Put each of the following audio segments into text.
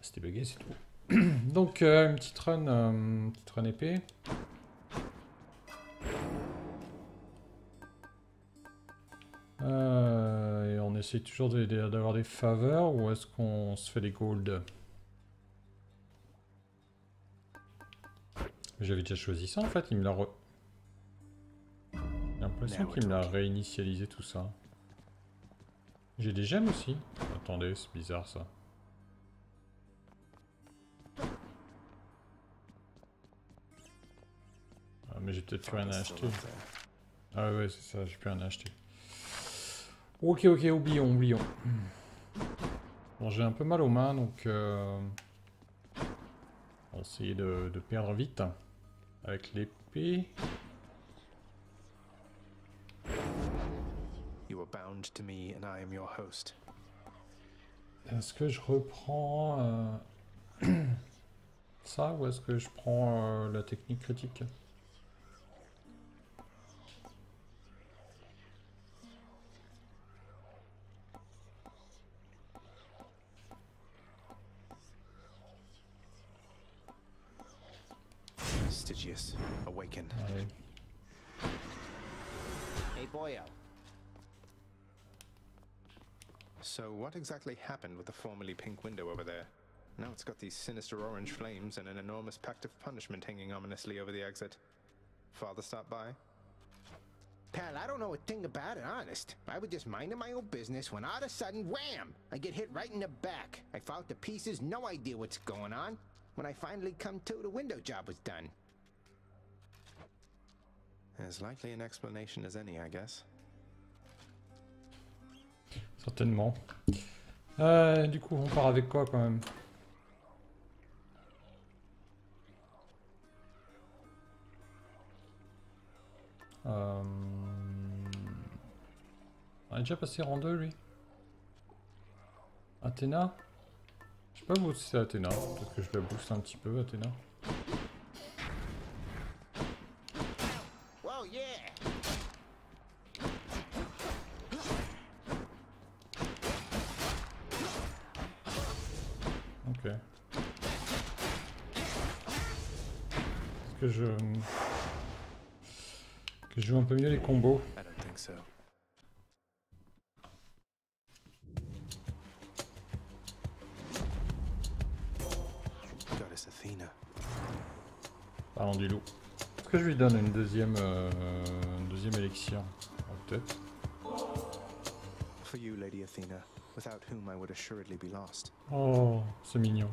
C'était bugué, c'est tout. Donc, euh, une petite run, euh, une petite run épée. Euh, et on essaie toujours d'avoir des faveurs ou est-ce qu'on se fait des gold? J'avais déjà choisi ça en fait, il me l'a re... J'ai l'impression qu'il me l'a réinitialisé tout ça. J'ai des gemmes aussi. Attendez, c'est bizarre ça. Mais j'ai peut-être plus rien à Fire's still acheter. Ah ouais, c'est ça, j'ai plus rien à acheter. Ok, ok, oublions, oublions. Bon, j'ai un peu mal aux mains, donc... Euh... On va essayer de, de perdre vite. Avec l'épée. You are bound to me, and I am your host. Est-ce que je reprends... euh, ça, ou est-ce que je prends euh, la technique critique? Exactly happened with the formerly pink window over there? Now it's got these sinister orange flames and an enormous pact of punishment hanging ominously over the exit. Father stopped by? Pal, I don't know a thing about it, honest. I was just minding my own business when all of a sudden, wham! I get hit right in the back. I fall to pieces, no idea what's going on. When I finally come to, the window job was done. As likely an explanation as any, I guess. Certainement. Euh, du coup, on part avec quoi quand même? Euh, On a déjà passé rang 2 lui Athéna? Je sais pas vous c'est Athéna. Peut-être que je la booste un petit peu, Athéna. Que je joue un peu mieux les combos I don't think so. Goddess Athena. Parlons du loup. Est-ce que je lui donne une deuxième, euh, une deuxième élixir Ah, Peut-être. For you, Lady Athena, without whom I would assuredly be lost. Oh, c'est mignon.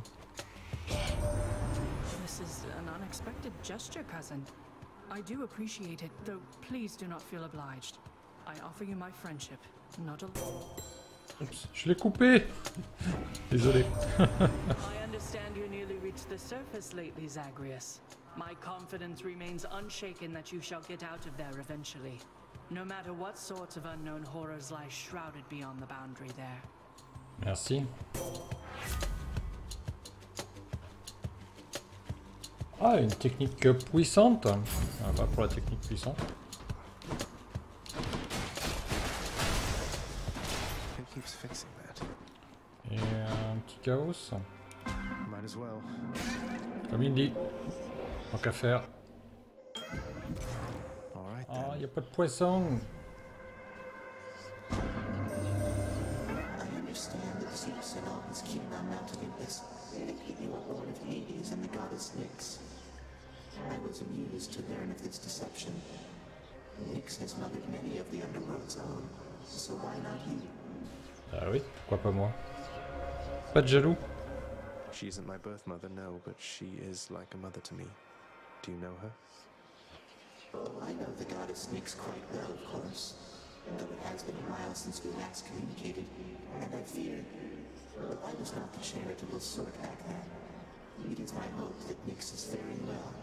This is an unexpected gesture, cousin. I do appreciate it, though please do not feel obliged. I offer you my friendship, not a... Oups, je l'ai coupé Désolé. I understand you nearly reached the surface lately, Zagreus. My confidence remains unshaken that you shall get out of there eventually. No matter what sorts of unknown horrors lie shrouded beyond the boundary there. Merci. Ah, une technique puissante. Ah, bah, pour la technique puissante. Et un petit chaos. Might as well. Comme il dit. Tant qu'à faire. Ah, then. y a pas de poisson. Zeus and all his kin Mount Olympus dedicated you a lord of Hades and the goddess Nyx. I was amused to learn of this deception. Nyx has mothered many of the underworld's own, so why not you? Ah oui, pourquoi pas moi. Pas de jaloux. She isn't my birth mother, no, but she is like a mother to me. Do you know her? Oh, I know the goddess Nyx quite well, of course. Though it has been a while since we last communicated, and I fear but I was not the charitable sort back then. It is my hope that is faring well.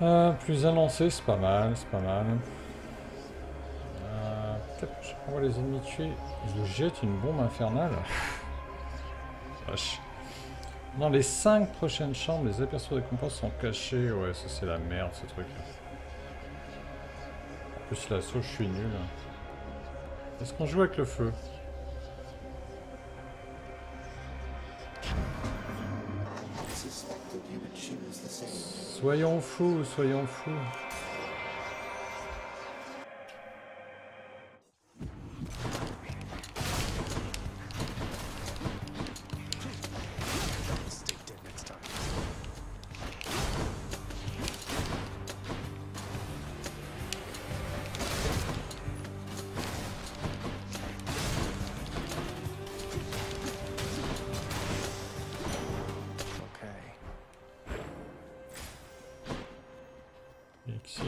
Euh, plus un c'est pas mal, c'est pas mal. Euh, Peut-être que va les ennemis tuer. Je jette une bombe infernale. Vache. Dans les 5 prochaines chambres, les aperçus de récompense sont cachés. Ouais, ça c'est la merde ce truc. En plus, l'assaut, je suis nul. Est-ce qu'on joue avec le feu? Soyons fous, soyons fous.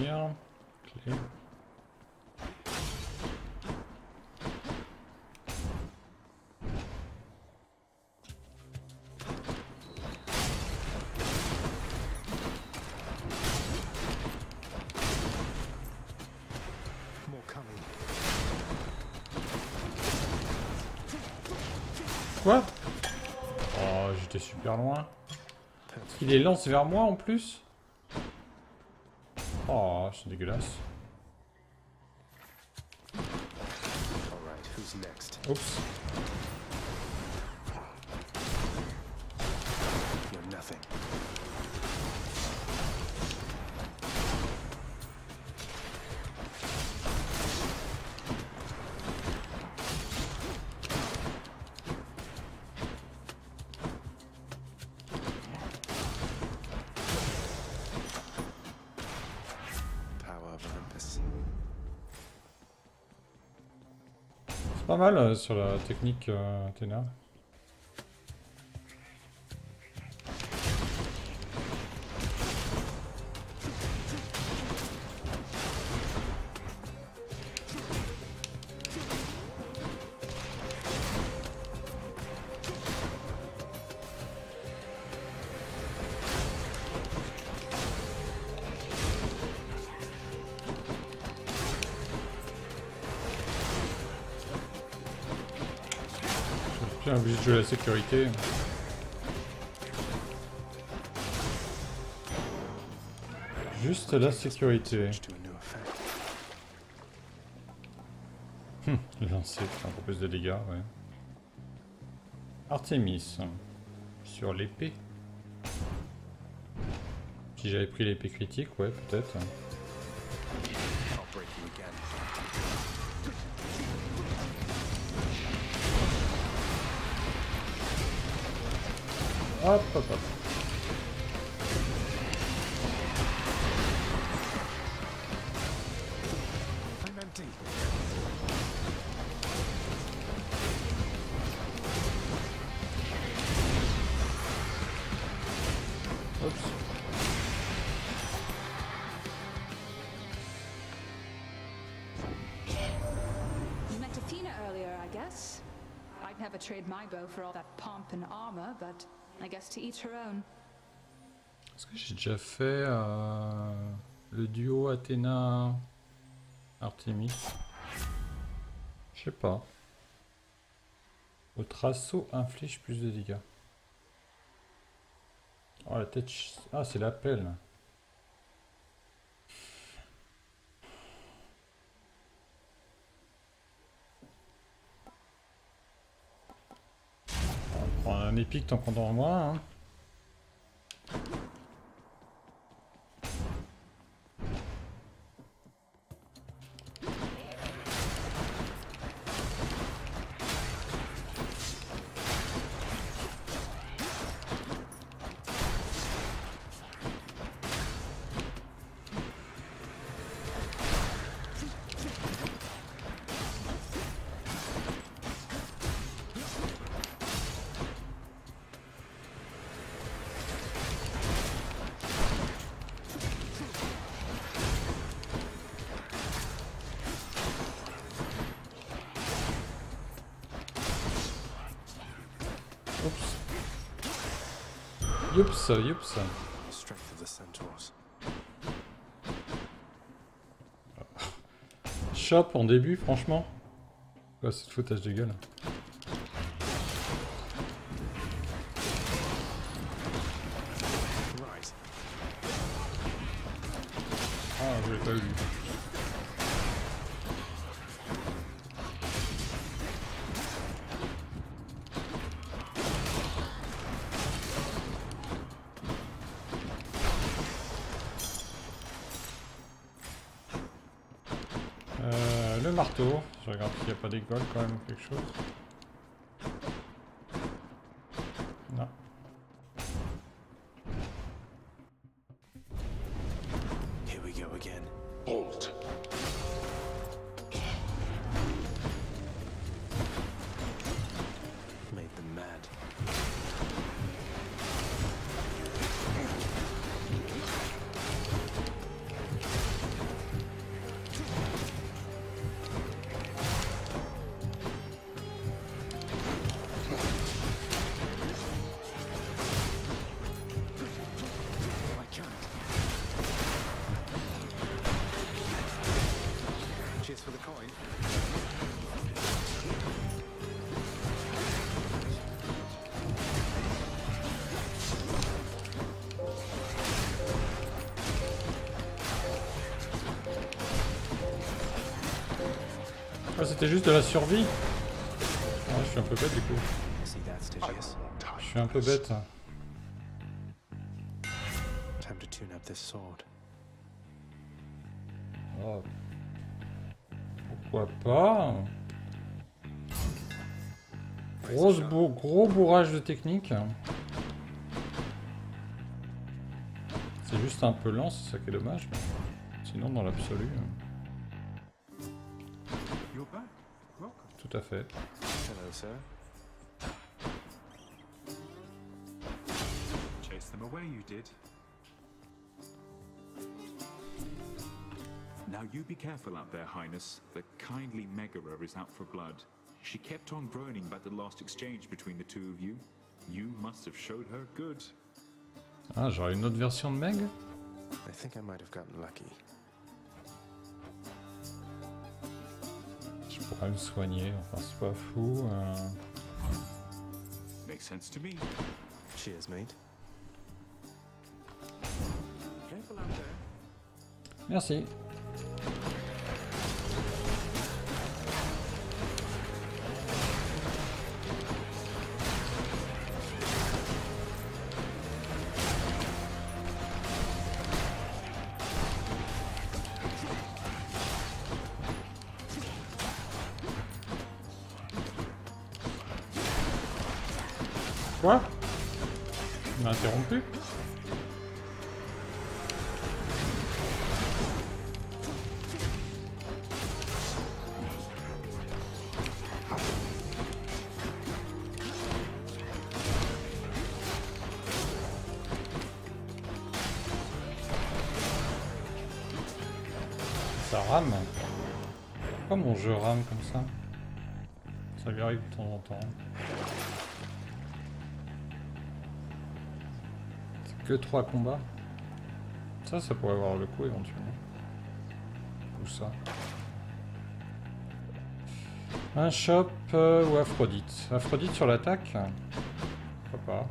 Clé. Quoi? Oh, j'étais super loin. Il les lance vers moi en plus? Oh, c'est mal euh, sur la technique euh, obligé de jouer la sécurité. Juste la sécurité. Ça fait un peu plus de dégâts, ouais. Artemis. Sur l'épée. Si j'avais pris l'épée critique, ouais, peut-être. Hop, hop, hop. I'm empty. Oups. You met Athena earlier, I guess. I'd never trade my bow for all that pomp and armor, but I guess to her own. Est-ce que j'ai déjà fait euh, le duo Athéna Artemis Je sais pas. Votre assaut inflige plus de dégâts. Oh la tête. Ah c'est l'appel. Un épique tant qu'on en a moins. Hein. En début, franchement? Quoi, cette foutage de gueule regarde s'il n'y a c'était juste de la survie Je suis un peu bête du coup. Je suis un peu bête. Oh. Pourquoi pas? Grosse bourr- Gros bourrage de technique. C'est juste un peu lent, c'est ça qui est dommage. Sinon, dans l'absolu, tout à fait. Hello, sir. Chase them away, you did. Now you be careful out there, Highness. The kindly Megara is out for blood. She kept on groaning about the last exchange between the two of you. You must have showed her good. Ah, j'aurais une autre version de Meg I think I might have gotten lucky. Je pourrais me soigner, enfin c'est pas fou. euh. Makes sense to me. Cheers, mate. Careful out there. Merci. Que trois combats. Ça, ça pourrait avoir le coup éventuellement. Ou ça. Un shop euh, ou Aphrodite. Aphrodite sur l'attaque Pourquoi pas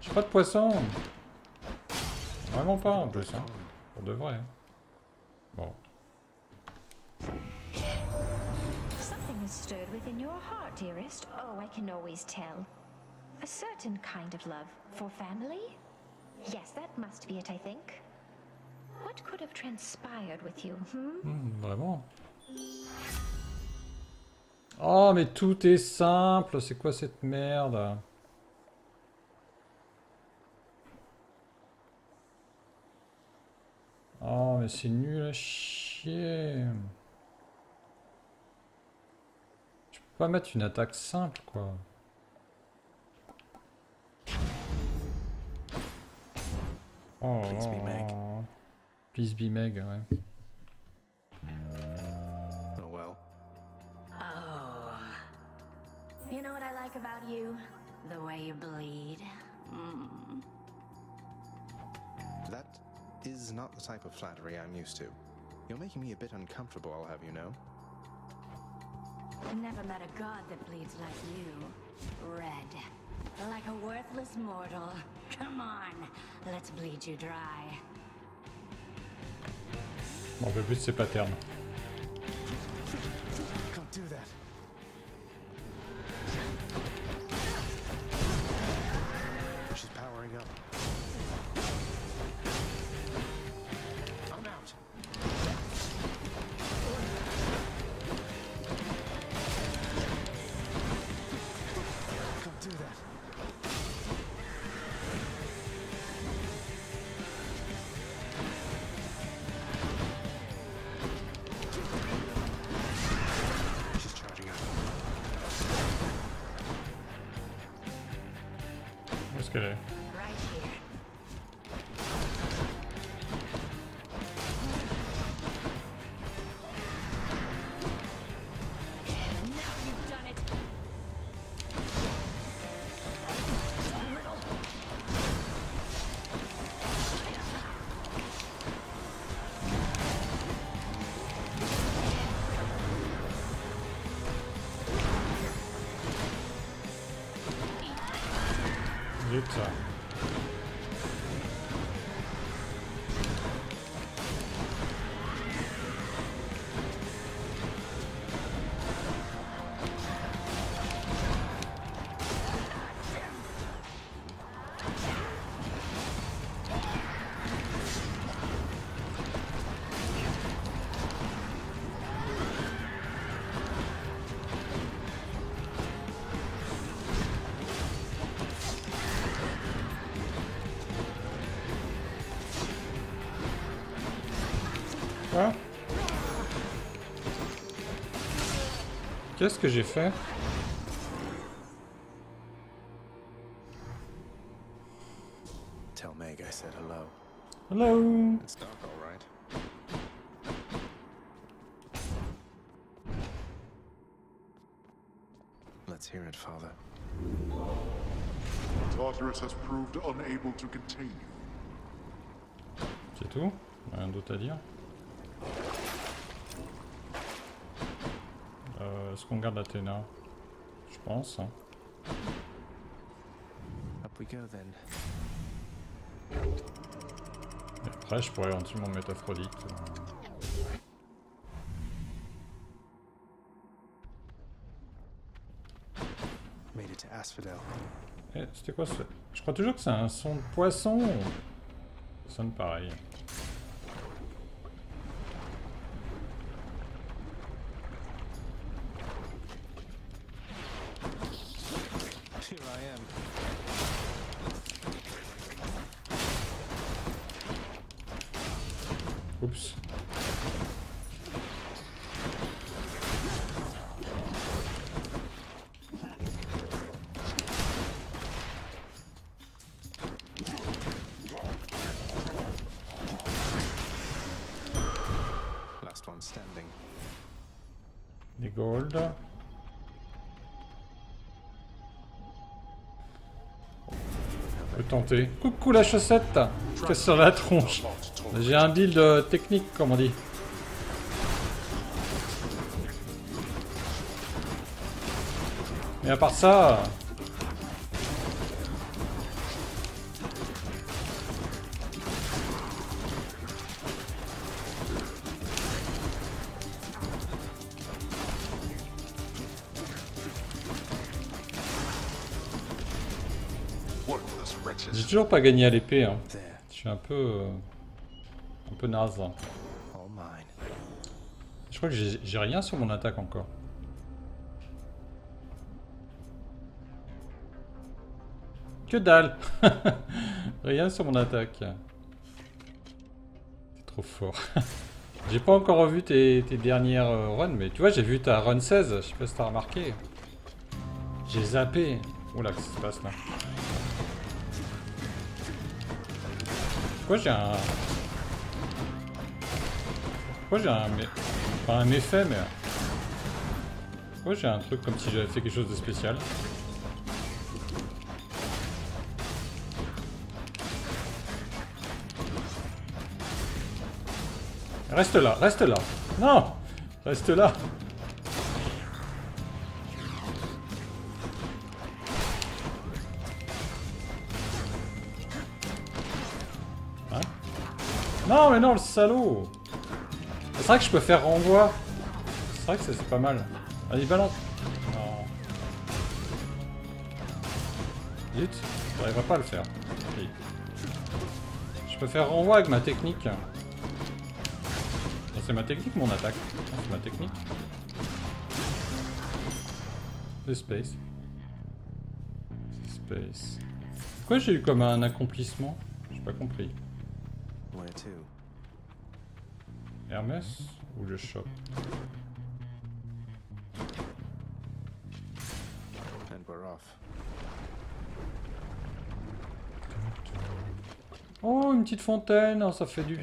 J'ai pas de poisson Vraiment pas en plus, hein. Pour de vrai. Bon. Stirred within your heart, dearest. Oh, I can always tell. A certain kind of love for family? Yes, that must be it, I think. What could have transpired with you, hmm? Hmm, vraiment Oh, mais tout est simple. C'est quoi cette merde Oh, mais c'est nul à chier. Je peux pas mettre une attaque simple, quoi. Oh, Please be Meg. oh. Please be Meg, ouais. Oh well. Oh. You know what I like about you? The way you bleed. Mm. That is not the type of flattery I'm used to. You're making me a bit uncomfortable, I'll have you know. I never met a god that bleeds like you. Red. Like a worthless mortal. Come on, let's bleed you dry. Bon, le but c'est pas terme. Can't do that. She's powering up. Qu'est-ce que j'ai fait Tell Meg I said hello. Hello It's dark, all right. Let's hear it, Father. Tartarus has proved unable to contain you. C'est tout? Rien d'autre à dire? Euh, Est-ce qu'on garde Athéna Je pense. hein. Up we go then. Et après, je pourrais éventuellement mettre Aphrodite. euh. Eh, c'était quoi ce... Je crois toujours que c'est un son de poisson. Ça sonne pareil. Coucou la chaussette Qu'est-ce sur la tronche J'ai un build technique, comme on dit. Mais à part ça... toujours pas gagné à l'épée. Hein. Je suis un peu... euh, un peu naze. all mine. Je crois que j'ai rien sur mon attaque encore. Que dalle Rien sur mon attaque. C'est trop fort. j'ai pas encore revu tes, tes dernières euh, runs, mais tu vois, j'ai vu ta run 16, je sais pas si t'as remarqué. J'ai zappé. Oula, qu'est-ce qui se passe là? Pourquoi j'ai un... Pourquoi j'ai un... Pas un méfait, mais... Pourquoi j'ai un truc comme si j'avais fait quelque chose de spécial Reste là, reste là. Non Reste là Non mais non, le salaud C'est vrai que je peux faire renvoi. C'est vrai que c'est pas mal. Allez, balance Non. Zut, j'arriverai pas à le faire. Je peux faire renvoi avec ma technique. C'est ma technique mon attaque C'est ma technique. Le space. Space. Pourquoi j'ai eu comme un accomplissement? J'ai pas compris. Hermès ou le shop And we're off. Oh, une petite fontaine, oh, ça fait du...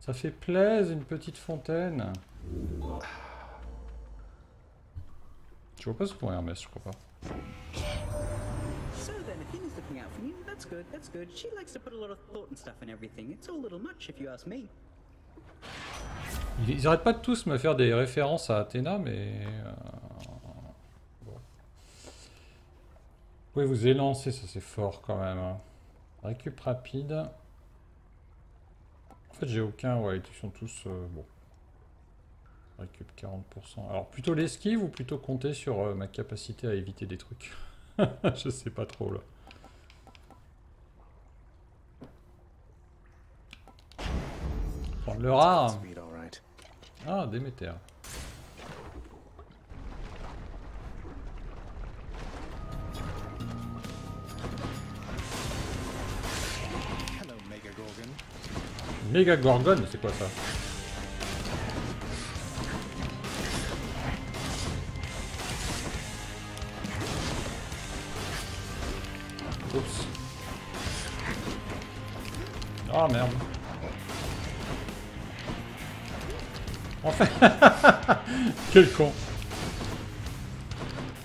Ça fait plaisir, une petite fontaine. Je vois pas ce pour Hermès, je crois pas. That's good, that's good. She likes to put a lot of thought and stuff in everything. It's a little much, if you ils arrêtent pas de tous me faire des références à Athéna, mais... euh, bon. Vous pouvez vous élancer, ça c'est fort quand même. hein. Récup rapide. En fait j'ai aucun, ouais, ils sont tous... euh, bon. Récup 40%. Alors plutôt l'esquive ou plutôt compter sur euh, ma capacité à éviter des trucs? Je sais pas trop là. Prendre le rare. Ah, Déméter. Mega Gorgon. C'est quoi ça? Quel con.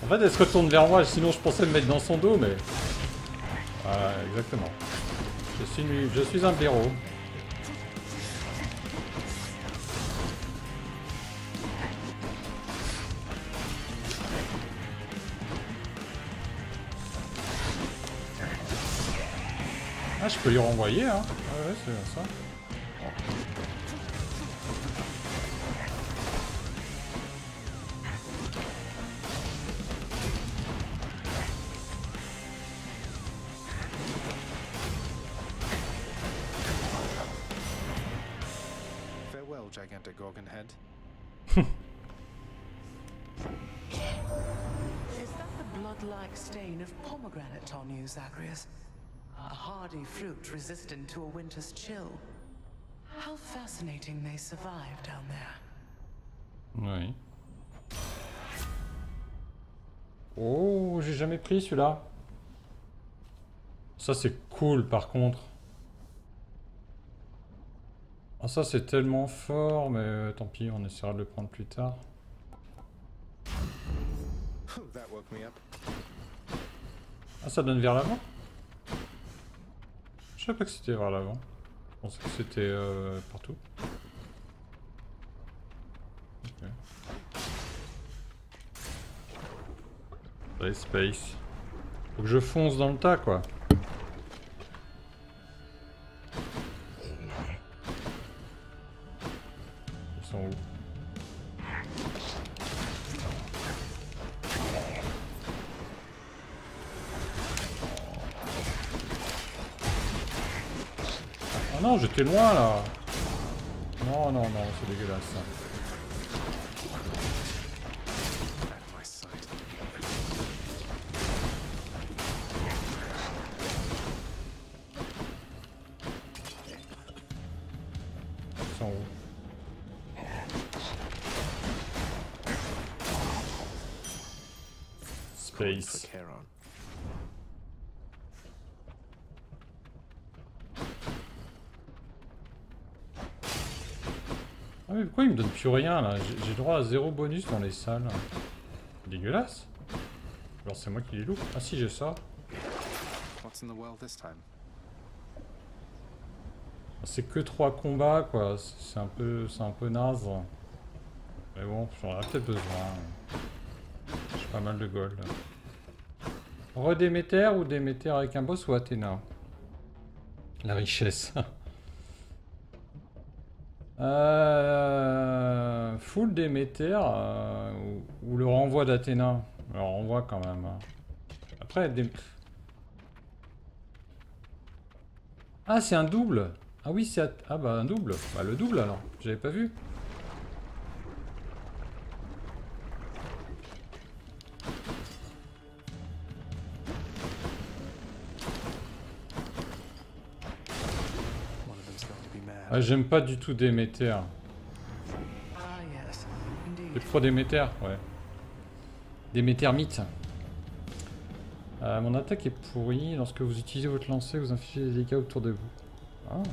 En fait, elle se retourne vers moi, sinon je pensais me mettre dans son dos, mais... Voilà, exactement. Je suis, je suis un blaireau. Ah, je peux lui renvoyer, hein. Ah ouais, c'est ça. Zagreus? A hardy fruit resistant to a winter's chill. How fascinating they survive down there. Oui. Oh, j'ai jamais pris celui-là. Ça c'est cool par contre. Ah ça c'est tellement fort, mais euh, tant pis, on essaiera de le prendre plus tard. Whew, that woke me up. Ah ça donne vers l'avant Je savais pas que c'était vers l'avant. Je pensais que c'était euh, partout. Ok. Allez, space. Faut que je fonce dans le tas quoi. Ils sont où? J'étais loin là. Non, non, non, c'est dégueulasse Ah mais pourquoi il me donne plus rien là J'ai droit à zéro bonus dans les salles. Dégueulasse. Alors c'est moi qui les loupe. Ah si j'ai ça. What's in the world this time? C'est que trois combats quoi. C'est un peu, c'est un peu naze. Mais bon, j'en aurais peut-être besoin. J'ai pas mal de gold. Redéméter ou Déméter avec un boss ou Athéna? La richesse. euh, full Déméter euh, ou, le renvoi d'Athéna Le renvoi quand même. hein. Après, Dé- Ah, c'est un double Ah oui, c'est... Ah bah un double Bah le double alors, j'avais pas vu. Ah, j'aime pas du tout Déméter. Ah, C'est indeed. trop Déméter, ouais. Déméter mythe. Euh, mon attaque est pourrie. Lorsque vous utilisez votre lancer, vous infligez des dégâts autour de vous. Ah.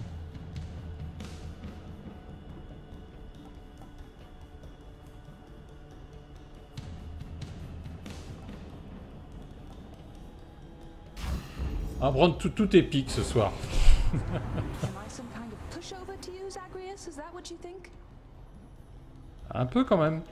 Va prendre tout, tout épique ce soir. Am I some kind of pushover to you, Zagreus? Is that what you think? Un peu quand même.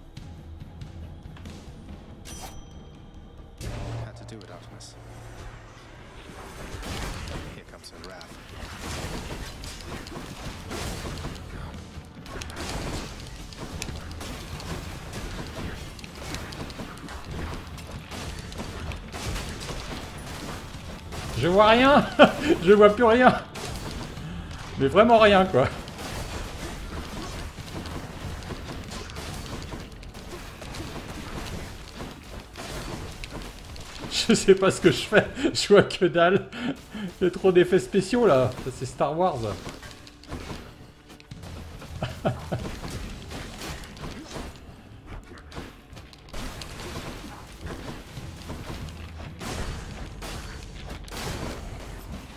Je vois rien. Je vois plus rien. Mais vraiment rien quoi Je sais pas ce que je fais, je vois que dalle. Il y a trop d'effets spéciaux là, c'est Star Wars.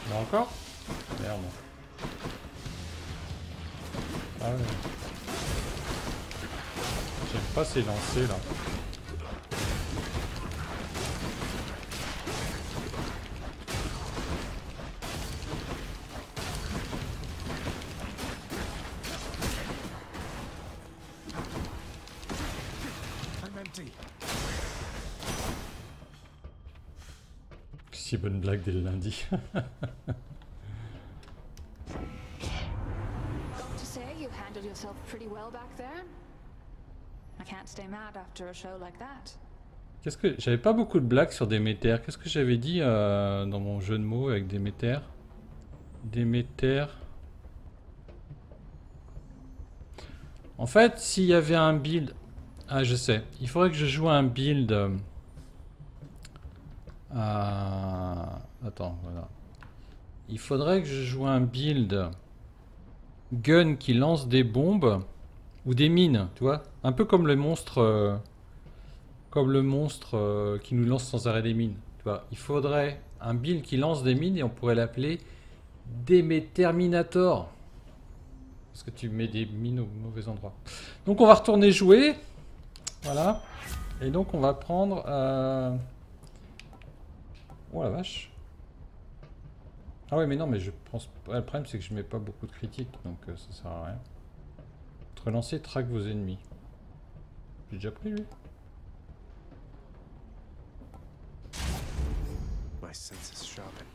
Là encore? Merde. Ah ouais. J'aime pas ces lancers là. Si bonne blague dès le lundi. Got to say, you handled yourself pretty well back there? I can't stay mad after a show like that. Qu'est-ce que j'avais pas beaucoup de blagues sur Déméter. Qu'est-ce que j'avais dit euh, dans mon jeu de mots avec Déméter? Déméter. En fait, s'il y avait un build, ah je sais, il faudrait que je joue un build. euh, à- Attends, voilà. Il faudrait que je joue un build gun qui lance des bombes ou des mines, tu vois, un peu comme le monstre. euh, comme le monstre euh, qui nous lance sans arrêt des mines. Tu vois, il faudrait un build qui lance des mines et on pourrait l'appeler Déméterminator. Parce que tu mets des mines au mauvais endroit. Donc on va retourner jouer. Voilà. Et donc on va prendre... euh, Oh la vache. Ah ouais mais non mais je pense... ouais, le problème c'est que je mets pas beaucoup de critiques donc euh, ça sert à rien. Votre lancer traque vos ennemis. J'ai déjà pris lui My senses sharpen.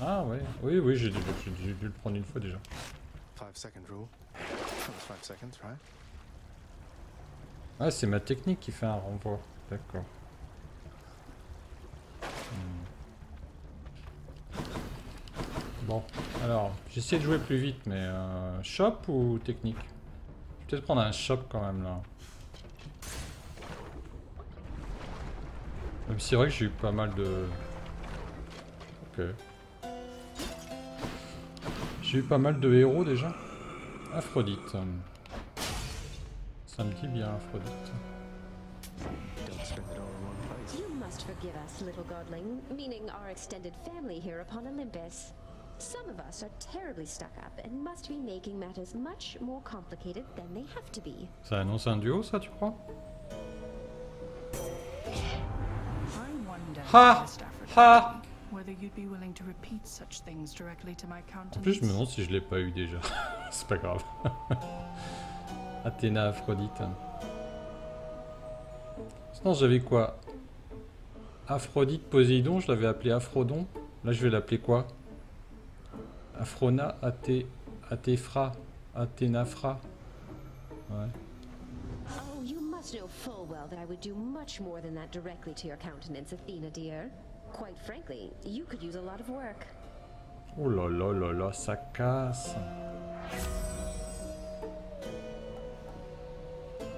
Ah ouais, oui, oui, j'ai dû, le prendre une fois déjà. Ah, c'est ma technique qui fait un renvoi. D'accord. Hmm. Bon, alors, j'essaie de jouer plus vite, mais euh, shop ou technique? Je vais peut-être prendre un shop quand même là. Même si c'est vrai que j'ai eu pas mal de... Ok. J'ai eu pas mal de héros déjà. Aphrodite. Ça me dit bien Aphrodite. Forgive us, little godling, meaning our extended family here upon Olympus. Some of us are terribly stuck up and must be making matters much more complicated than they have to be. Ça annonce un duo ça tu crois? I wonder, Ha! Ha! whether you'd be willing to repeat such things directly to my En plus je me countenance. demande si je l'ai pas eu déjà. c'est pas grave. Athéna Aphrodite. Sinon j'avais quoi? Aphrodite Poséidon, je l'avais appelé Aphrodon. Là je vais l'appeler quoi? Aphrona Athé... Athéphra Athénaphra. Ouais. Oh, you must know full well that I would do much more than that directly to your countenance, Athena dear. Quite frankly, you could use a lot of work. Oh là là là là, ça casse.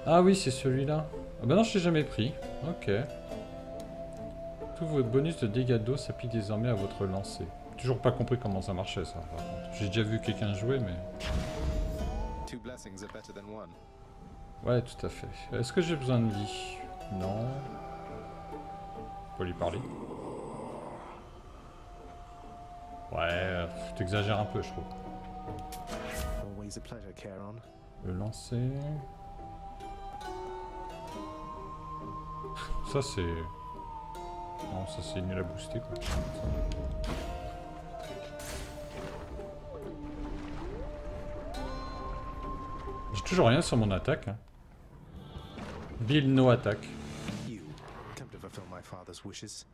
Ah oui, c'est celui-là. Ah bah non, je l'ai jamais pris. Ok. Tous vos bonus de dégâts d'eau s'appliquent désormais à votre lancer. Toujours pas compris comment ça marchait ça. par contre. J'ai déjà vu quelqu'un jouer, mais... Ouais, tout à fait. Est-ce que j'ai besoin de vie? Non. quoi lui parler. Ouais, t'exagères un peu, je trouve. Always a pleasure, Charon. Le lancer. Ça c'est... Non, ça c'est nul à booster quoi. J'ai toujours rien sur mon attaque. Hein. Build no attaque. You come to fulfill my father's wishes.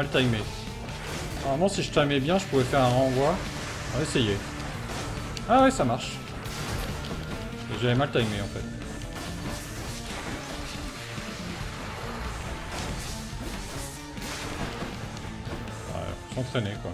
Mal timé. Normalement si je timais bien je pouvais faire un renvoi. On va essayer. Ah ouais ça marche. J'avais mal timé en fait. Ouais, s'entraîner quoi.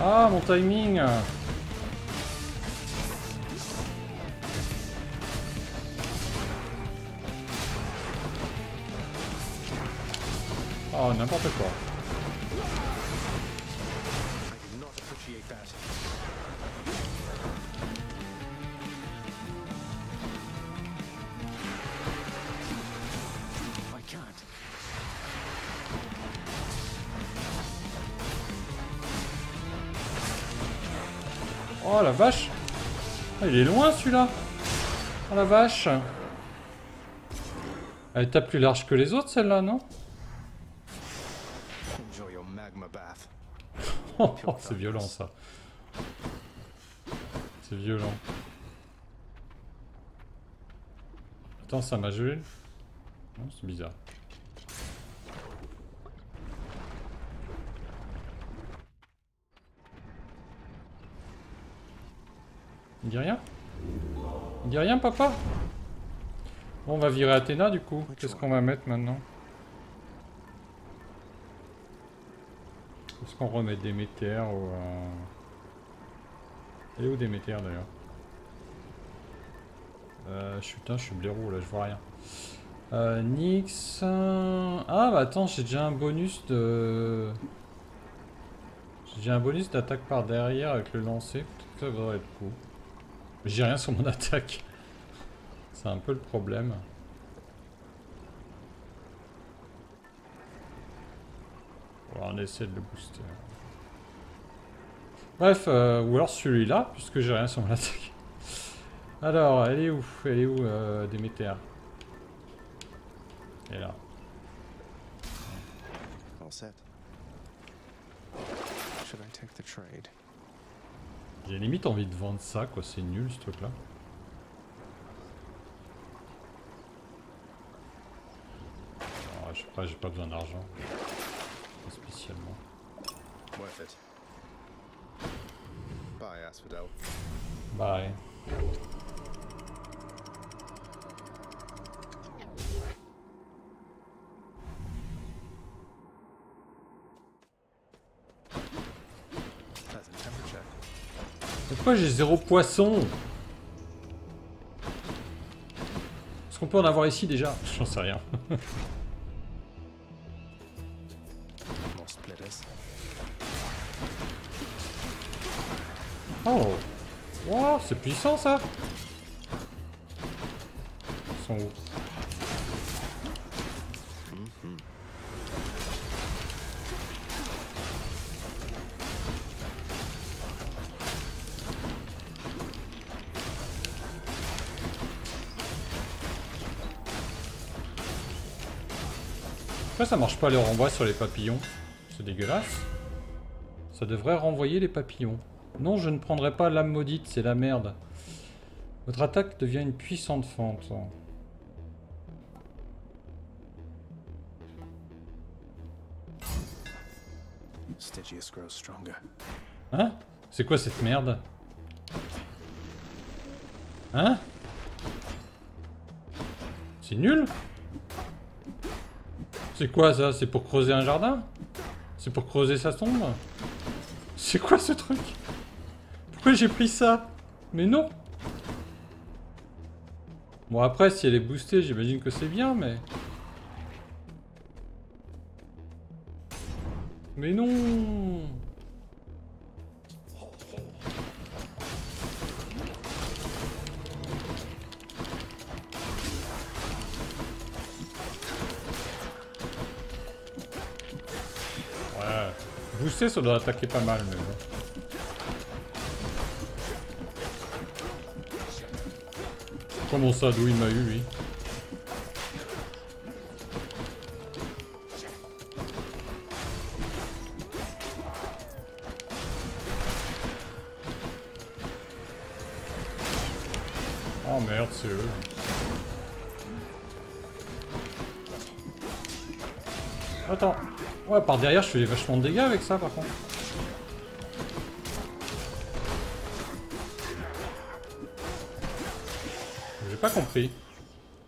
Ah mon timing Oh n'importe quoi. Il est loin celui-là Oh la vache Elle tape plus large que les autres celle-là, non? Bath. Oh, C'est violent ça. C'est violent. Attends, ça m'a gelé Non, c'est bizarre. Il dit rien Il dit rien, papa Bon, on va virer Athéna du coup. Qu'est-ce qu'on va mettre maintenant Est-ce qu'on remet Déméter ou... Euh... Elle est où Déméter d'ailleurs euh, je suis, putain, je suis blaireau là, je vois rien. Euh, Nyx... euh, Ah bah attends, j'ai déjà un bonus de... J'ai déjà un bonus d'attaque par derrière avec le lancer. Peut-être que ça devrait être cool. J'ai rien sur mon attaque. C'est un peu le problème. On essaie de le booster. Bref, euh, ou alors celui-là, puisque j'ai rien sur mon attaque. Alors, elle est où? Elle est où, euh, Déméter? Elle est là. Should I trade? J'ai limite envie de vendre ça, quoi. C'est nul, ce truc-là. Je sais pas, j'ai pas besoin d'argent. Pas spécialement. Worth it. Bye, Asphodel. Bye. Pourquoi j'ai zéro poisson Est-ce qu'on peut en avoir ici déjà J'en sais rien. Oh. Wow, c'est puissant ça. Sont où? Ça marche pas le renvoi sur les papillons C'est dégueulasse. Ça devrait renvoyer les papillons. Non, je ne prendrai pas l'âme maudite, c'est la merde. Votre attaque devient une puissante fente. Stygius grows stronger. Hein? C'est quoi cette merde? Hein? C'est nul? C'est quoi ça? C'est pour creuser un jardin? C'est pour creuser sa tombe? C'est quoi ce truc? Pourquoi j'ai pris ça? Mais non! Bon après si elle est boostée j'imagine que c'est bien mais... Mais non Ça doit attaquer pas mal mais bon. Comment ça d'où il m'a eu lui Oh merde, c'est eux. Ouais, par derrière, je fais vachement de dégâts avec ça, par contre. J'ai pas compris.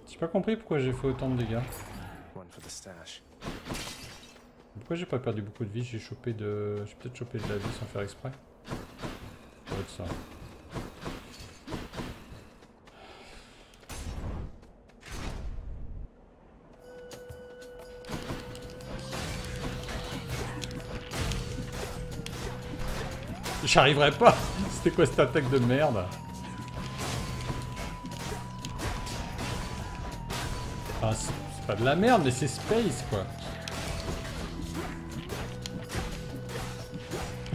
J'ai pas compris pourquoi j'ai fait autant de dégâts. Pourquoi j'ai pas perdu beaucoup de vie? J'ai chopé de... J'ai peut-être chopé de la vie sans faire exprès. Ça être ça. J'arriverai pas C'était quoi cette attaque de merde Ah, c'est pas de la merde, mais c'est space, quoi.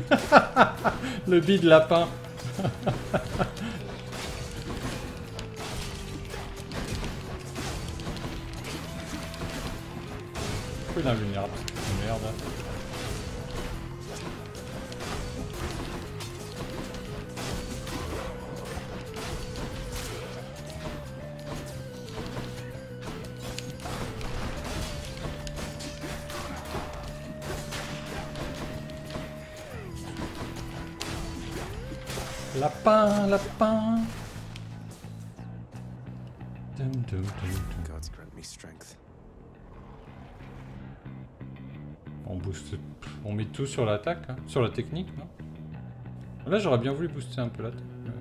Le bide lapin. Il est invulnérable On booste. On met tout sur l'attaque, hein. sur la technique, Là, j'aurais bien voulu booster un peu l'attaque. mais-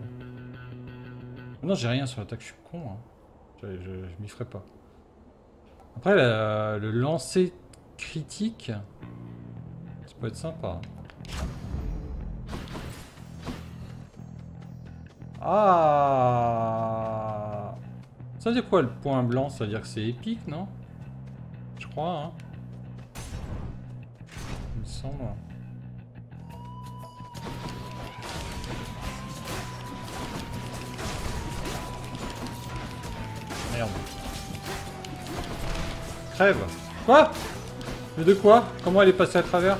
Non, j'ai rien sur l'attaque, je suis con. Hein. Je, m'y ferai pas. Après, le lancer critique, ça peut être sympa. Ah Ça veut dire quoi le point blanc? Ça veut dire que c'est épique, non? Je crois, hein. Il me semble. Merde. Crève. Quoi? Mais de quoi? Comment elle est passée à travers?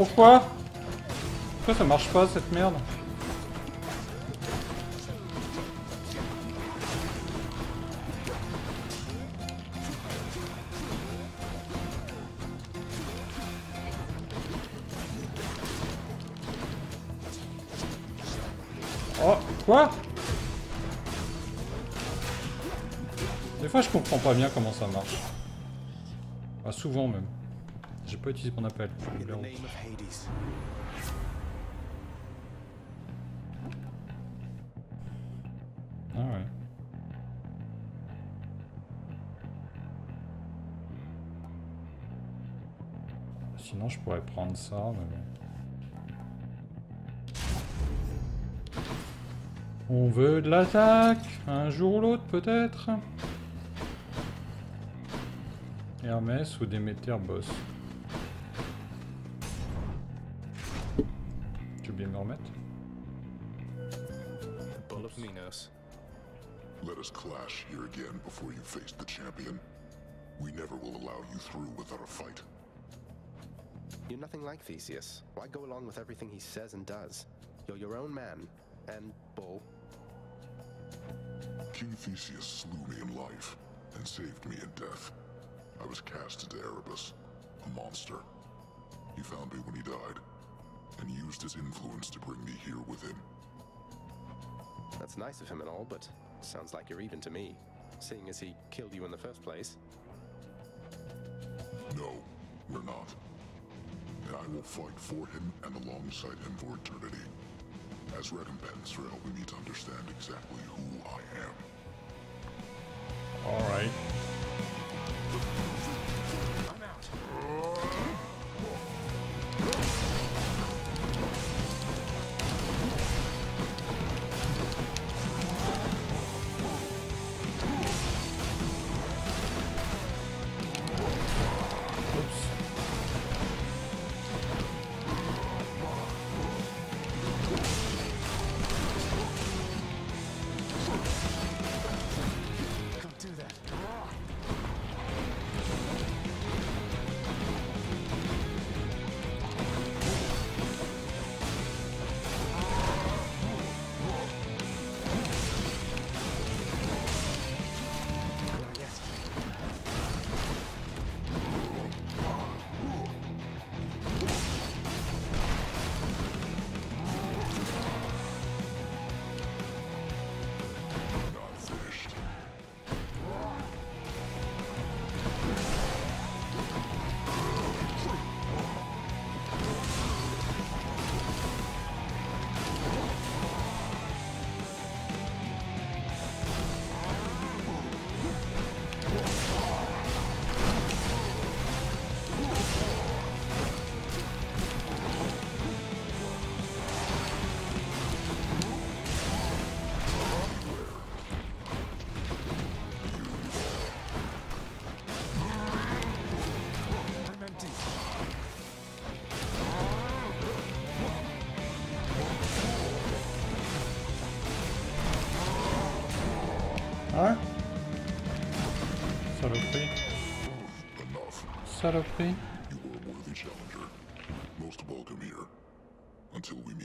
Pourquoi Pourquoi ça marche pas cette merde Oh, quoi Des fois je comprends pas bien comment ça marche. Ah, souvent même. Pas utilisé mon appel. Ah ouais. Sinon je pourrais prendre ça, mais bon. On veut de l'attaque, un jour ou l'autre peut-être. Hermès ou Déméter boss. Again before you face the champion. We never will allow you through without a fight. You're nothing like Theseus. Why go along with everything he says and does? You're your own man. And Bull. King Theseus slew me in life and saved me in death. I was cast into Erebus, a monster. He found me when he died, and used his influence to bring me here with him. That's nice of him and all, but sounds like you're even to me, seeing as he killed you in the first place. No, we're not. And I will fight for him and alongside him for eternity. As recompense for helping me to understand exactly who I am. Alright.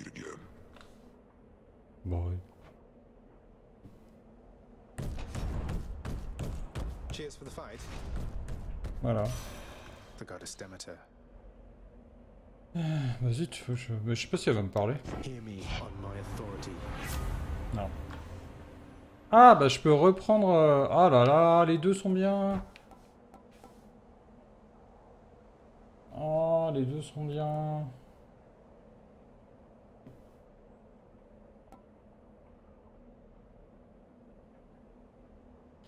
Again. Bon, ouais. Cheers for the fight. Voilà. The goddess Demeter. Vas-y, tu veux. Je... Mais je sais pas si elle va me parler. Hear me on my authority. Non. Ah, bah je peux reprendre. euh, Ah là là, les deux sont bien. Les deux sont bien.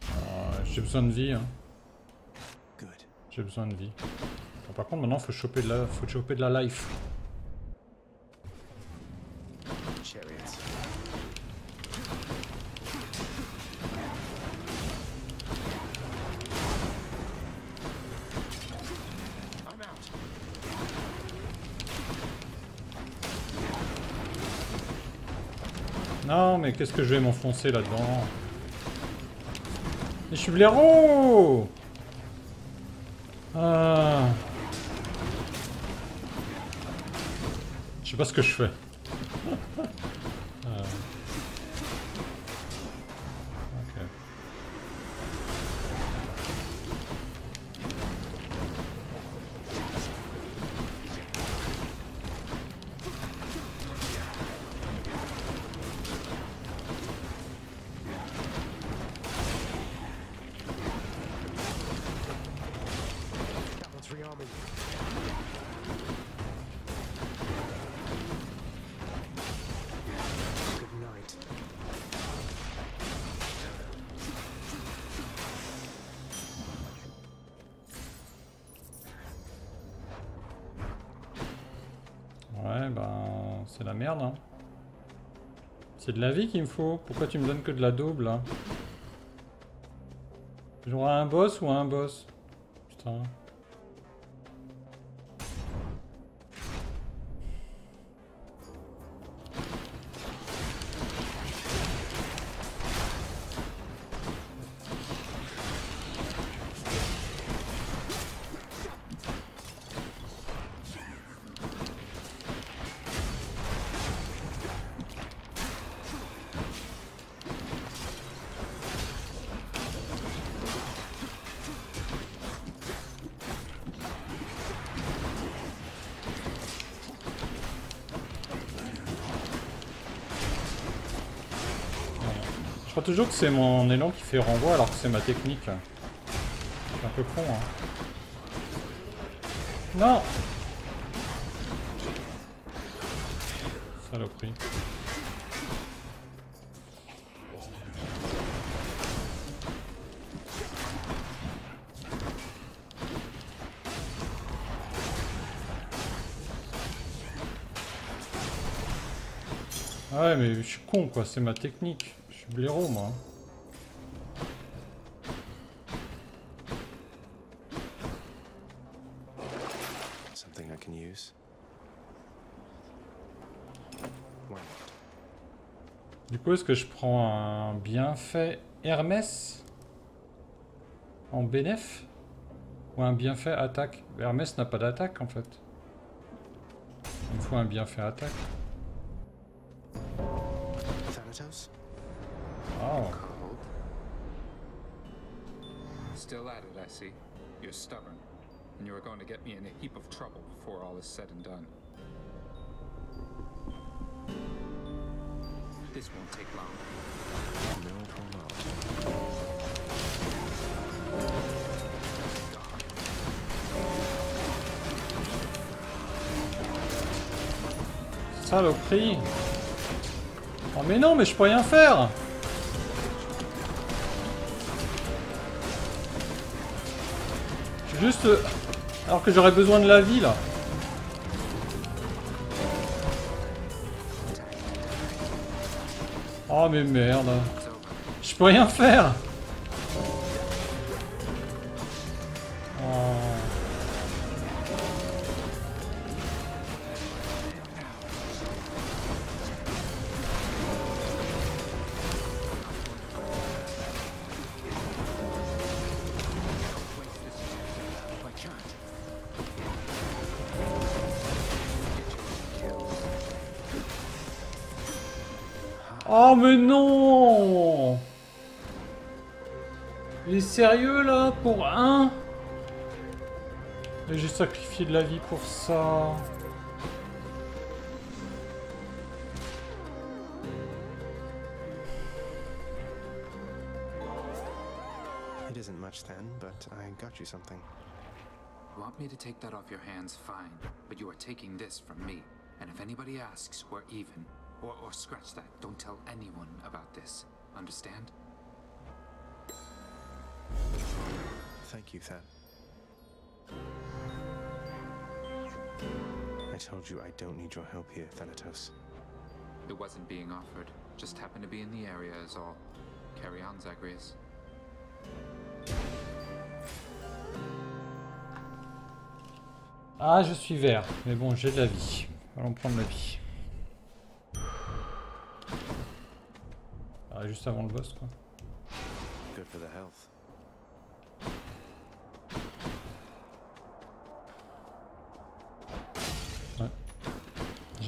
Ah, J'ai besoin de vie. Hein. J'ai besoin de vie. Bon, par contre, maintenant, faut choper de la, faut choper de la life. Non, mais qu'est-ce que je vais m'enfoncer là-dedans je suis blaireau Ah. Je sais pas ce que je fais. C'est la merde, hein. C'est de la vie qu'il me faut. Pourquoi tu me donnes que de la double, là J'aurai un boss ou un boss? Putain. Toujours que c'est mon élan qui fait renvoi alors que c'est ma technique. C'est un peu con, hein. Non Saloperie. Ah Ouais, mais je suis con, quoi. C'est ma technique. Suis blaireau, moi. Something I can use? Du coup, est-ce que je prends un bienfait Hermès en bénéf Ou un bienfait attaque? Hermès n'a pas d'attaque, en fait. Il me faut un bienfait attaque. And you are going to get me in a heap of trouble before all is said and done. This won't take long. No, it will not. Saloperie Oh mais non, mais je peux rien faire juste... Alors que j'aurais besoin de la vie, là. Oh mais merde Je peux rien faire sérieux là pour un? Et j'ai sacrifié de la vie pour ça. It isn't much then, but I got you something. Want me to take that off your hands? Fine. But you are taking this from me. And if anybody asks, we're even. Or, or scratch that. Don't tell anyone about this. Understand? Thank you, Than. I told you I don't need your help here, Thanatos. It wasn't being offered. Just happened to be in the area is all. Carry on, Zagreus. Ah, je suis vert. Mais bon, j'ai de la vie. Allons prendre la vie. Ah, juste avant le boss, quoi. Good for the health.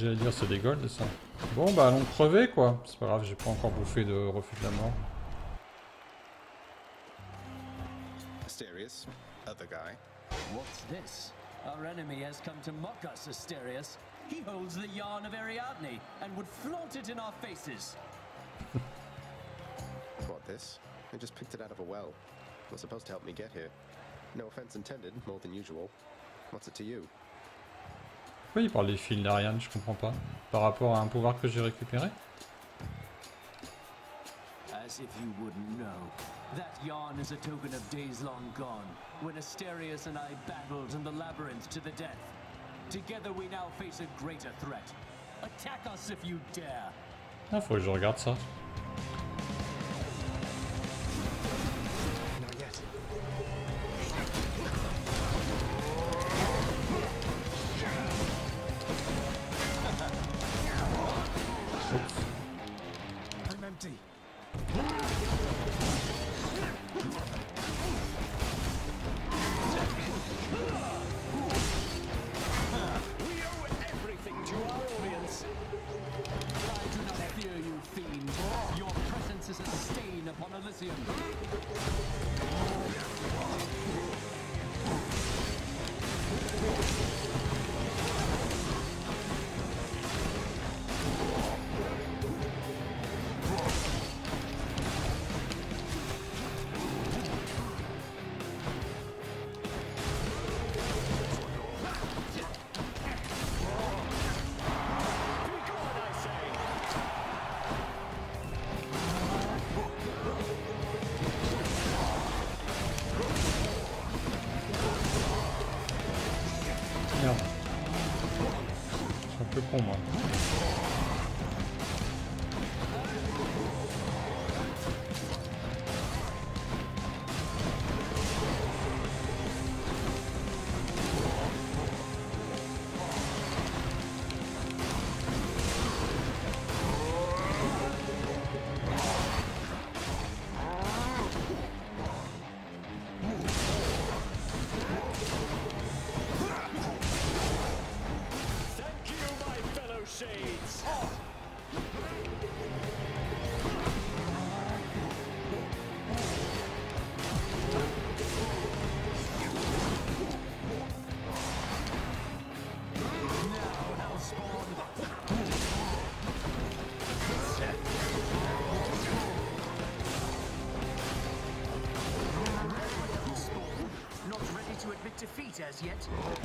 J'allais dire c'est des golds ça. Bon bah allons crever quoi. C'est pas grave, j'ai pas encore bouffé de refus de la mort. Asterius, other guy. What's this? Our enemy has come to mock us, Asterius. He holds the yarn of Ariadne and would flaunt it in our faces. What, this? I just picked it out of a well. It Was supposed to help me get here. No offense intended, more than usual. What's it to you? Pourquoi il parle des fils d'Ariane Je comprends pas. Par rapport à un pouvoir que j'ai récupéré As if you wouldn't know. That yarn is a token of days long gone, when Asterius and I battled in the labyrinth to the death. Together we now face a greater threat. Attack us if you dare. Ah, faut que je regarde ça. Yet.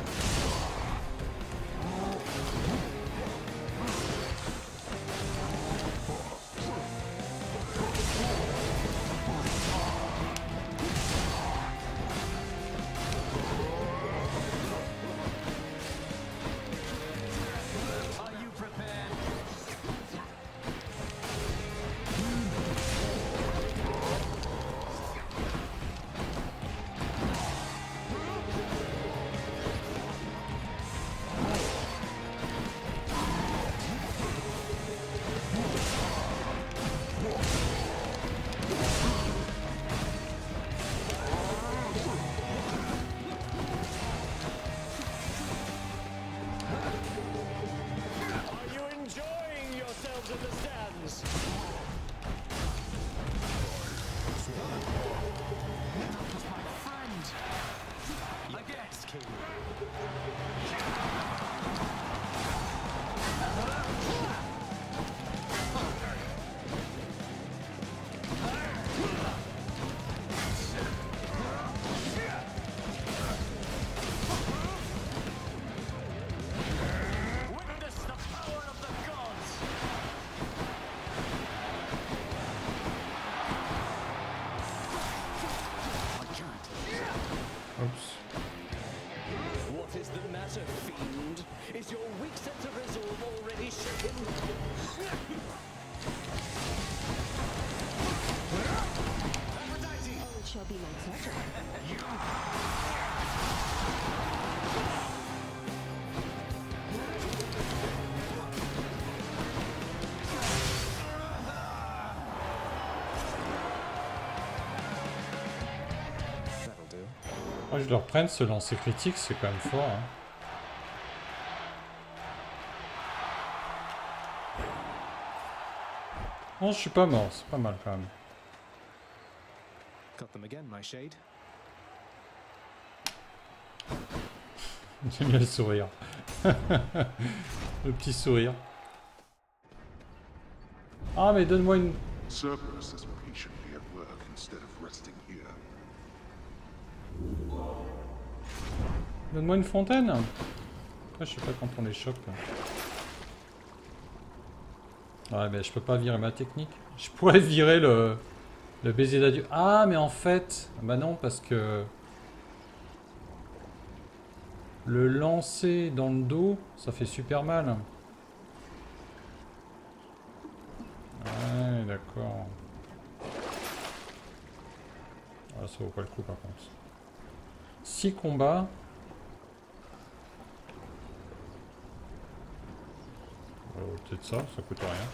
crois que je leur prenne ce lancer critique, c'est quand même fort. Hein. Non, je suis pas mort, c'est pas mal quand même. J'aime bien le sourire. le petit sourire. Ah mais donne-moi une... Donne-moi une fontaine. Après, je sais pas quand on les là. Ouais, mais je peux pas virer ma technique. Je pourrais virer le, le baiser d'adieu. Ah, mais en fait... Bah non, parce que... Le lancer dans le dos, ça fait super mal. Ouais, d'accord. Ah, ça vaut pas le coup par contre. 6 combats. Peut-être ça, ça coûte rien.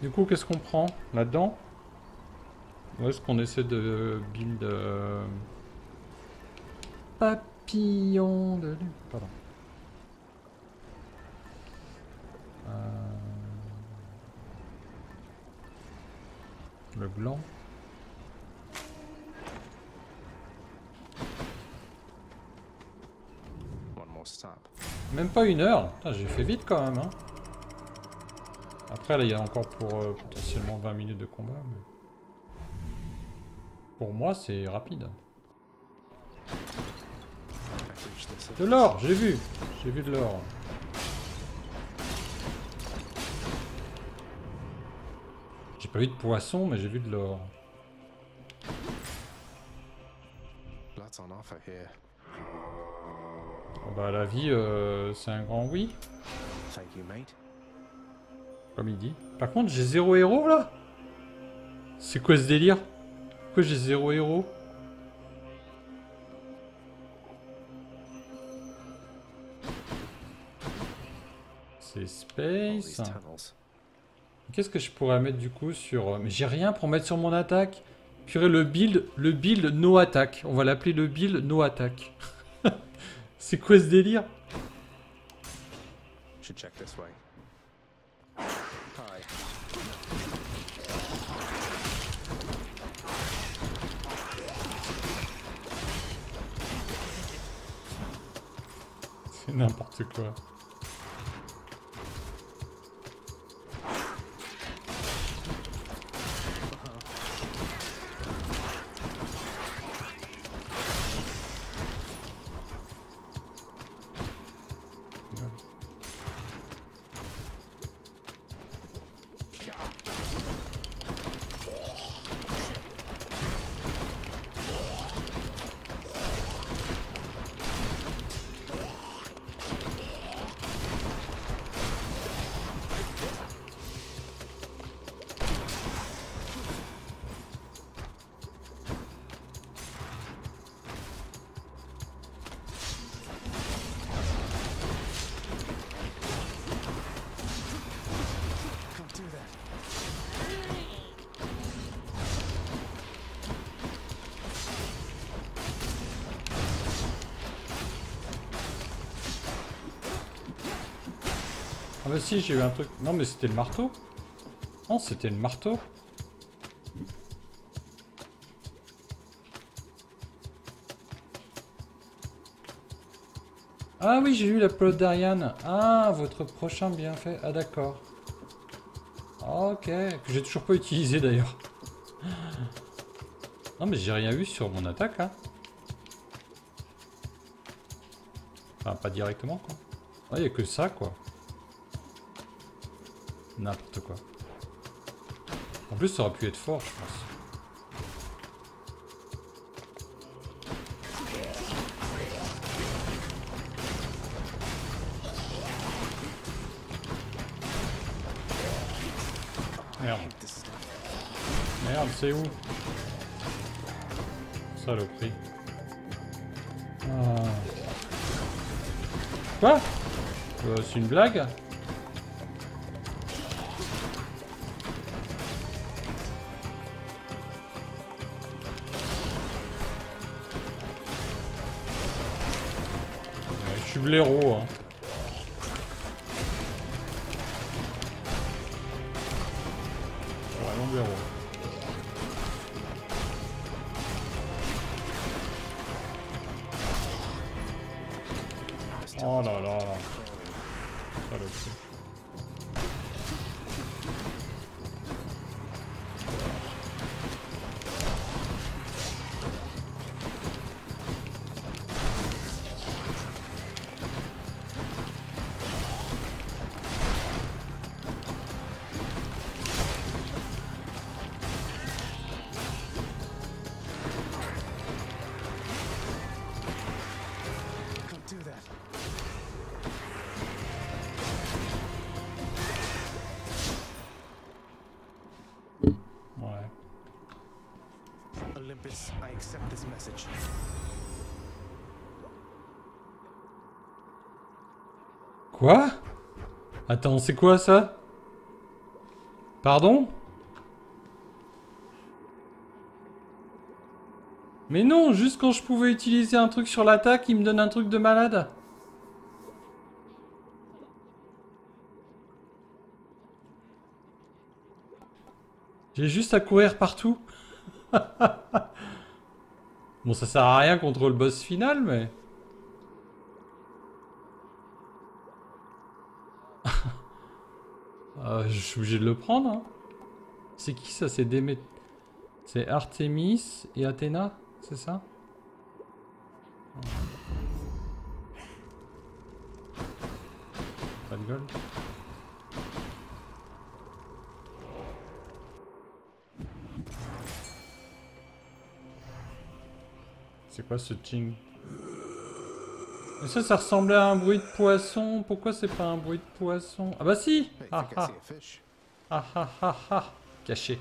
Du coup, qu'est-ce qu'on prend là-dedans? Où est-ce qu'on essaie de build euh, Papillon de lune. Pardon. Euh, Le blanc. One more stop. Même pas une heure. J'ai fait vite quand même. Hein. Après, là, il y a encore pour euh, potentiellement 20 minutes de combat. Pour moi, c'est rapide. De l'or, j'ai vu. J'ai vu de l'or. J'ai pas vu de poisson, mais j'ai vu de l'or. Ah Bah, la vie, euh, c'est un grand oui, Thank you, mate. comme il dit. Par contre, j'ai zéro héros là C'est quoi ce délire? Pourquoi j'ai zéro héros? C'est Space. Qu'est-ce que je pourrais mettre du coup sur... euh, Mais j'ai rien pour mettre sur mon attaque. Purée, le build, le build no attack. On va l'appeler le build no attack. C'est quoi ce délire Should check this way. Hi. C'est n'importe quoi. J'ai eu un truc... Non mais c'était le marteau Non, c'était le marteau Ah oui, j'ai eu la pelote d'Ariane. Ah, votre prochain bienfait. Ah d'accord. Ok, que j'ai toujours pas utilisé d'ailleurs. Non mais j'ai rien eu sur mon attaque hein. Enfin, pas directement quoi. Ah, y a que ça quoi. N'importe quoi. En plus, ça aurait pu être fort, je pense. Merde. Merde, c'est où? Saloperie. Ah. Quoi? Euh, C'est une blague? Blaireau, hein. Attends, c'est quoi ça? Pardon? Mais non, juste quand je pouvais utiliser un truc sur l'attaque, il me donne un truc de malade. J'ai juste à courir partout. bon, ça sert à rien contre le boss final, mais... Euh, je suis obligé de le prendre. hein. C'est qui ça C'est Démé... C'est Artemis et Athéna C'est ça? Pas de gold C'est quoi ce ching? Mais ça, ça ressemblait à un bruit de poisson. Pourquoi c'est pas un bruit de poisson? Ah bah si Ah ah ah ah ah ah Caché.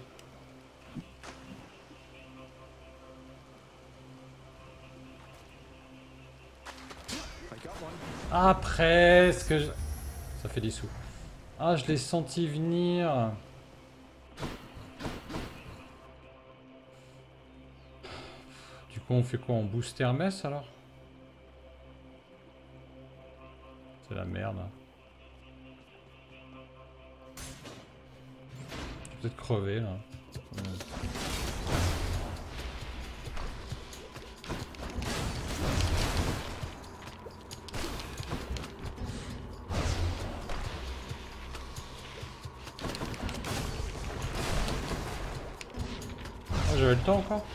Ah presque je- Ça fait des sous. Ah je l'ai senti venir. Du coup on fait quoi? On booste Hermès alors? C'est la merde. peut-être crever là. Ah, J'avais le temps encore?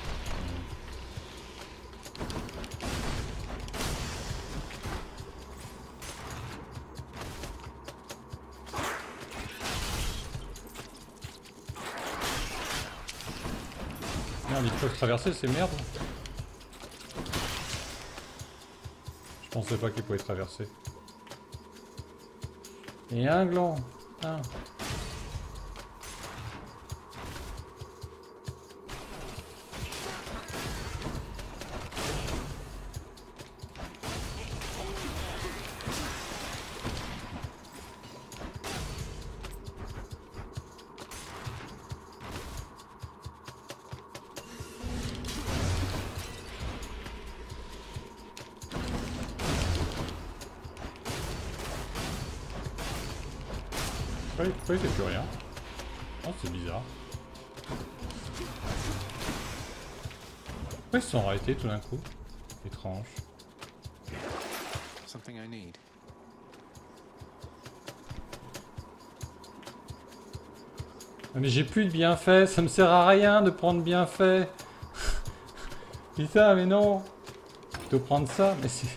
Traverser ces merdes. Je pensais pas qu'ils pouvaient traverser. Et un gland. Un. Tout d'un coup Étrange. Something I need. Ah, Mais j'ai plus de bienfaits, ça me sert à rien de prendre bienfait. Putain, mais non. Plutôt prendre ça, mais c'est...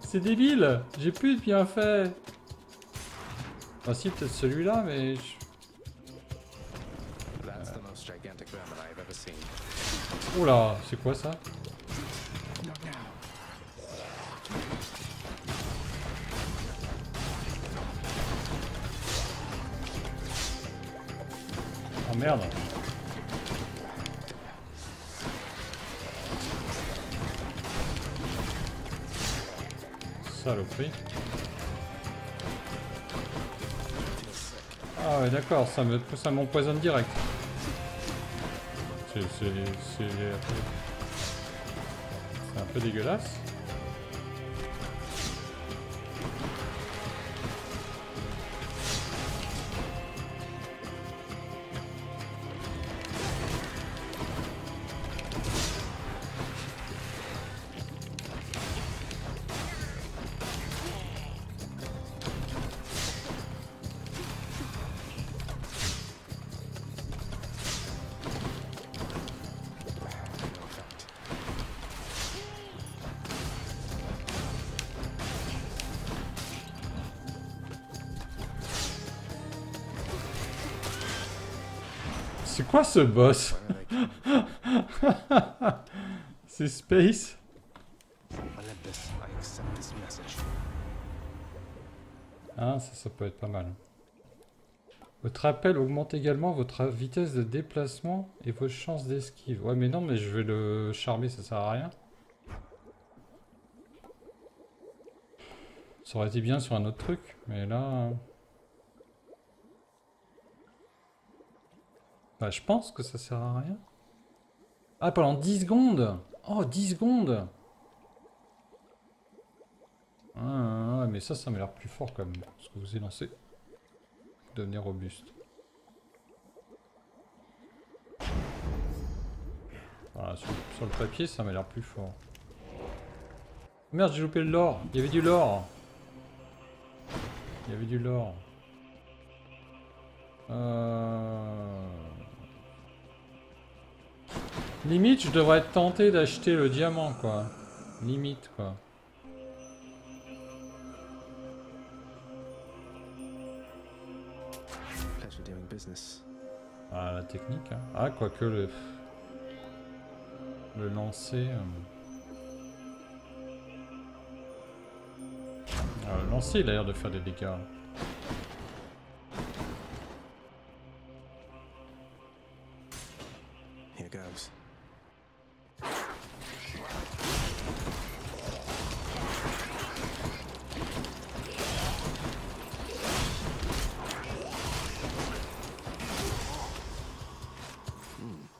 C'est débile J'ai plus de bienfaits. Ah si, peut-être celui-là, mais... je-. Oula, c'est quoi ça? Merde Saloperie. Ah ouais d'accord, ça me ça m'empoisonne direct. C'est un peu dégueulasse. Ce boss C'est Space. Ah, ça, ça peut être pas mal. Votre appel augmente également votre vitesse de déplacement et vos chances d'esquive. Ouais, mais non, mais je vais le charmer, ça sert à rien. Ça aurait été bien sur un autre truc, mais là... Bah, je pense que ça sert à rien. Ah, pendant 10 secondes Oh, 10 secondes ah, mais ça, ça m'a l'air plus fort quand même, ce que vous avez lancé. Devenir robuste. Voilà, sur, sur le papier, ça m'a l'air plus fort. Merde, j'ai loupé le lore. Il y avait du lore. Il y avait du lore. Euh... Limite, je devrais être tenté d'acheter le diamant, quoi. Limite, quoi. Ah, la technique, hein. Ah, quoique le... Le lancer... euh. Ah, le lancer, il a l'air de faire des dégâts. Here goes. Hmm.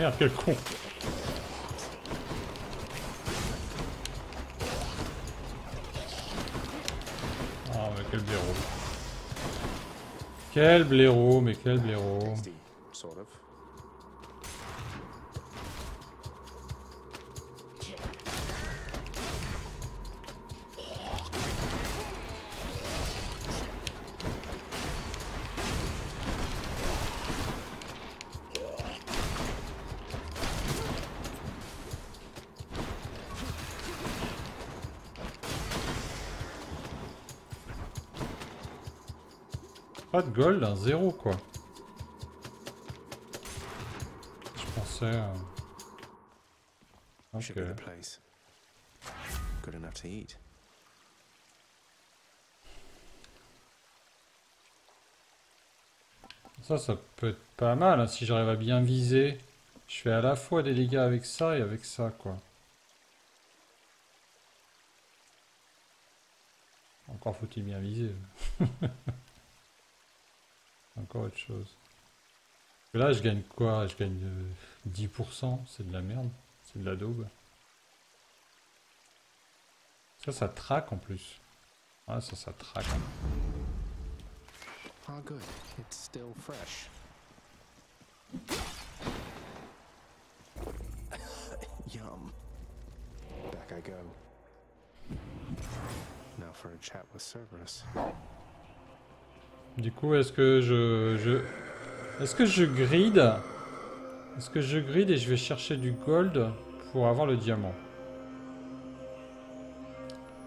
Merde, quel con Ah, mais quel blaireau. Quel blaireau, mais quel blaireau. Gold, zéro quoi. Je pensais... euh. Good enough to eat. Ça, ça peut être pas mal hein, si j'arrive à bien viser. Je fais à la fois des dégâts avec ça et avec ça, quoi. Encore faut-il bien viser. Encore autre chose. Là, je gagne quoi? Je gagne euh, 10%. C'est de la merde. C'est de la daube. Ça, ça traque en plus. Ah, ça, ça traque. Oh, good. It's still fresh. Yum. Back I go. Now for a chat with Cerberus. Du coup, est-ce que je, je est-ce que je grid Est-ce que je grid et je vais chercher du gold pour avoir le diamant?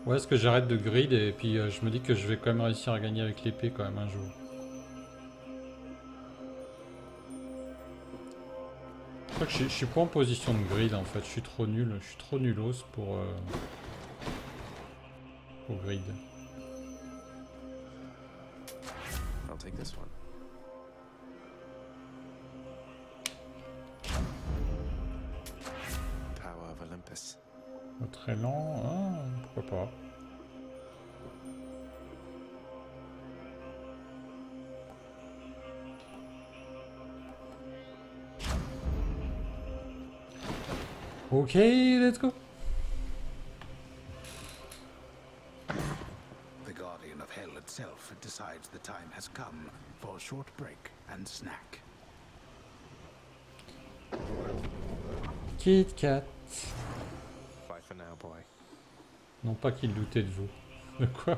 Ou est-ce que j'arrête de grid et puis euh, je me dis que je vais quand même réussir à gagner avec l'épée quand même un jour. Je crois que je, suis pas en position de grid en fait, je suis trop nul, je suis trop nulos pour, euh, pour grid. Take this one. Power of Olympus. Très lent, ah, pourquoi pas. Ok, let's go. Has come for a short break and snack. Kit Kat. Bye for now, boy. Non pas qu'il doutait de vous. De quoi?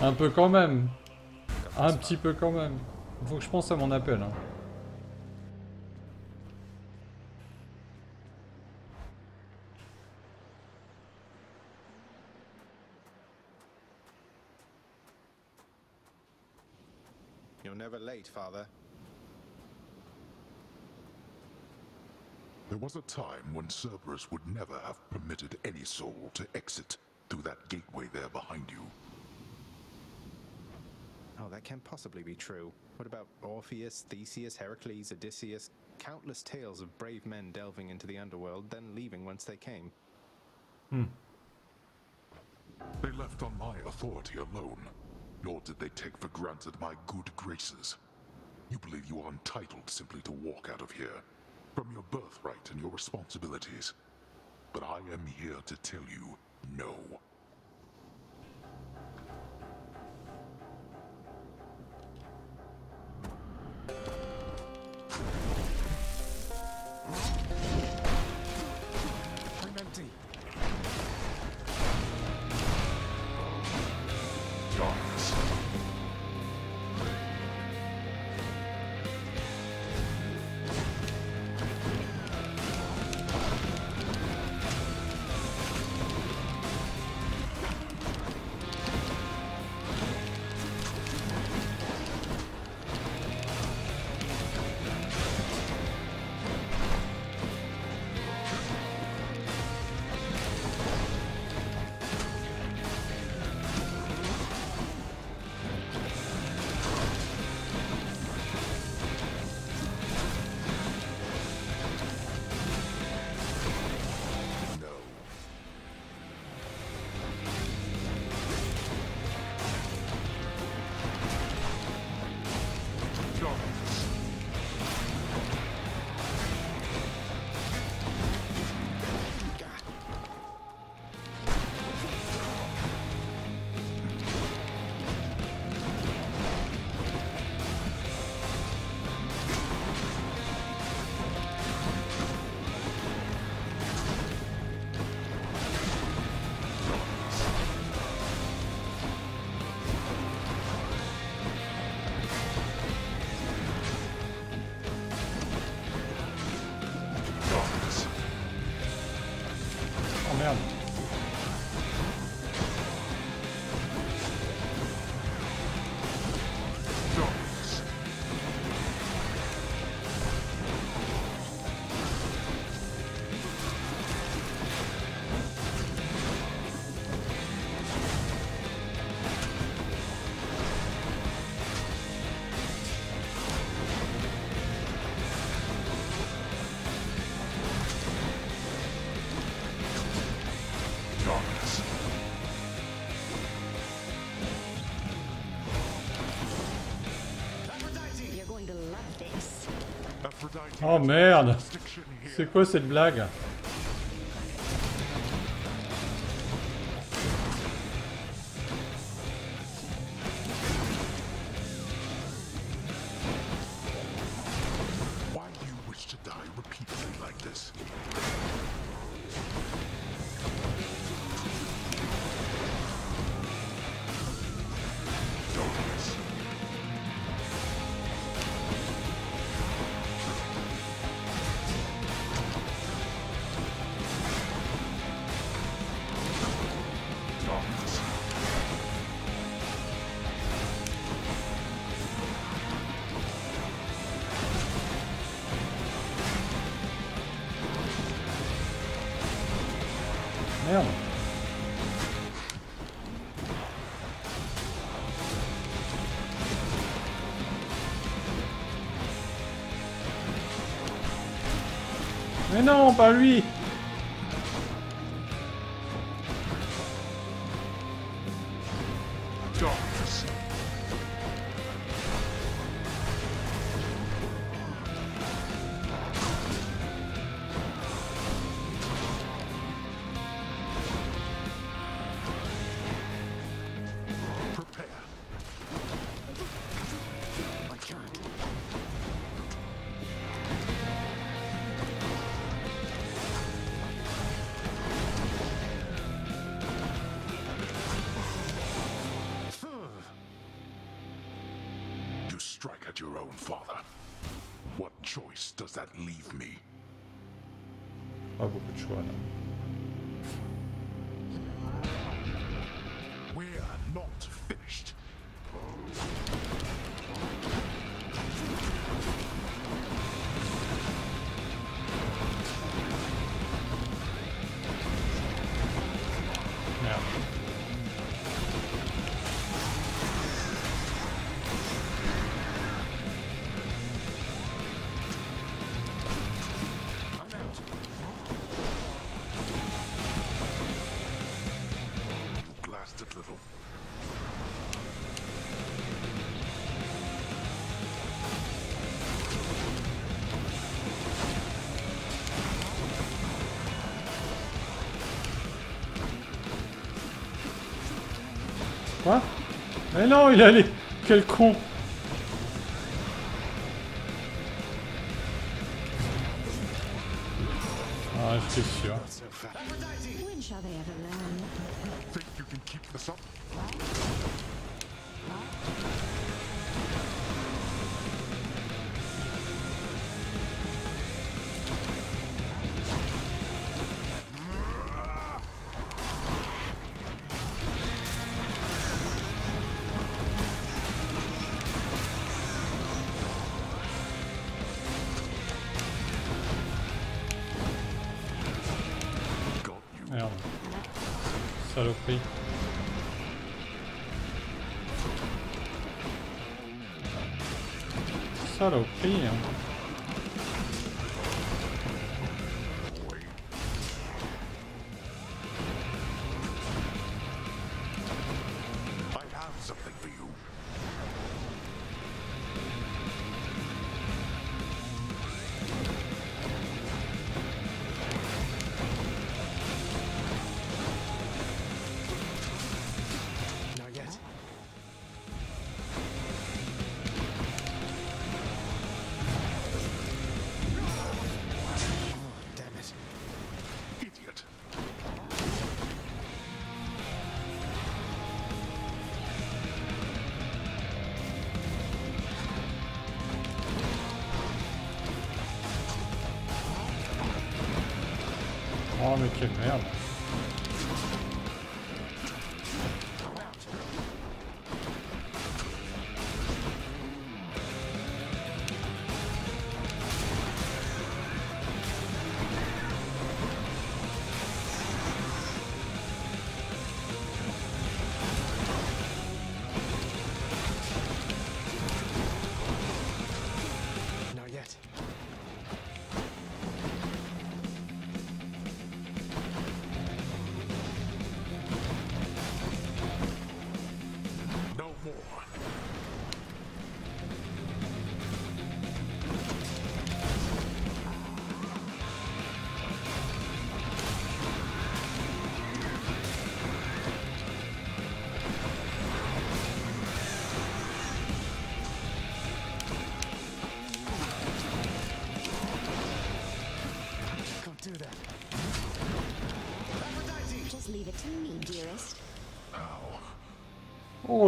Un peu quand même. Un petit peu quand même. Faut que je pense à mon appel. Hein. You're late, father. There was a time when Cerberus would never have permitted any soul to exit through that gateway there behind you. Oh, that can't possibly be true. What about Orpheus, Theseus, Heracles, Odysseus? Countless tales of brave men delving into the underworld, then leaving whence they came. Hmm. They left on my authority alone, nor did they take for granted my good graces. You believe you are entitled simply to walk out of here, from your birthright and your responsibilities. But I am here to tell you, no. Oh merde. C'est quoi cette blague? Non, pas lui your own father. What choice does that leave me? I will betray choix Mais non, il est allé Quel con. Ah, j'étais sûr. Saloperie. Saloperie. hein. I Oh, mais quelle merde.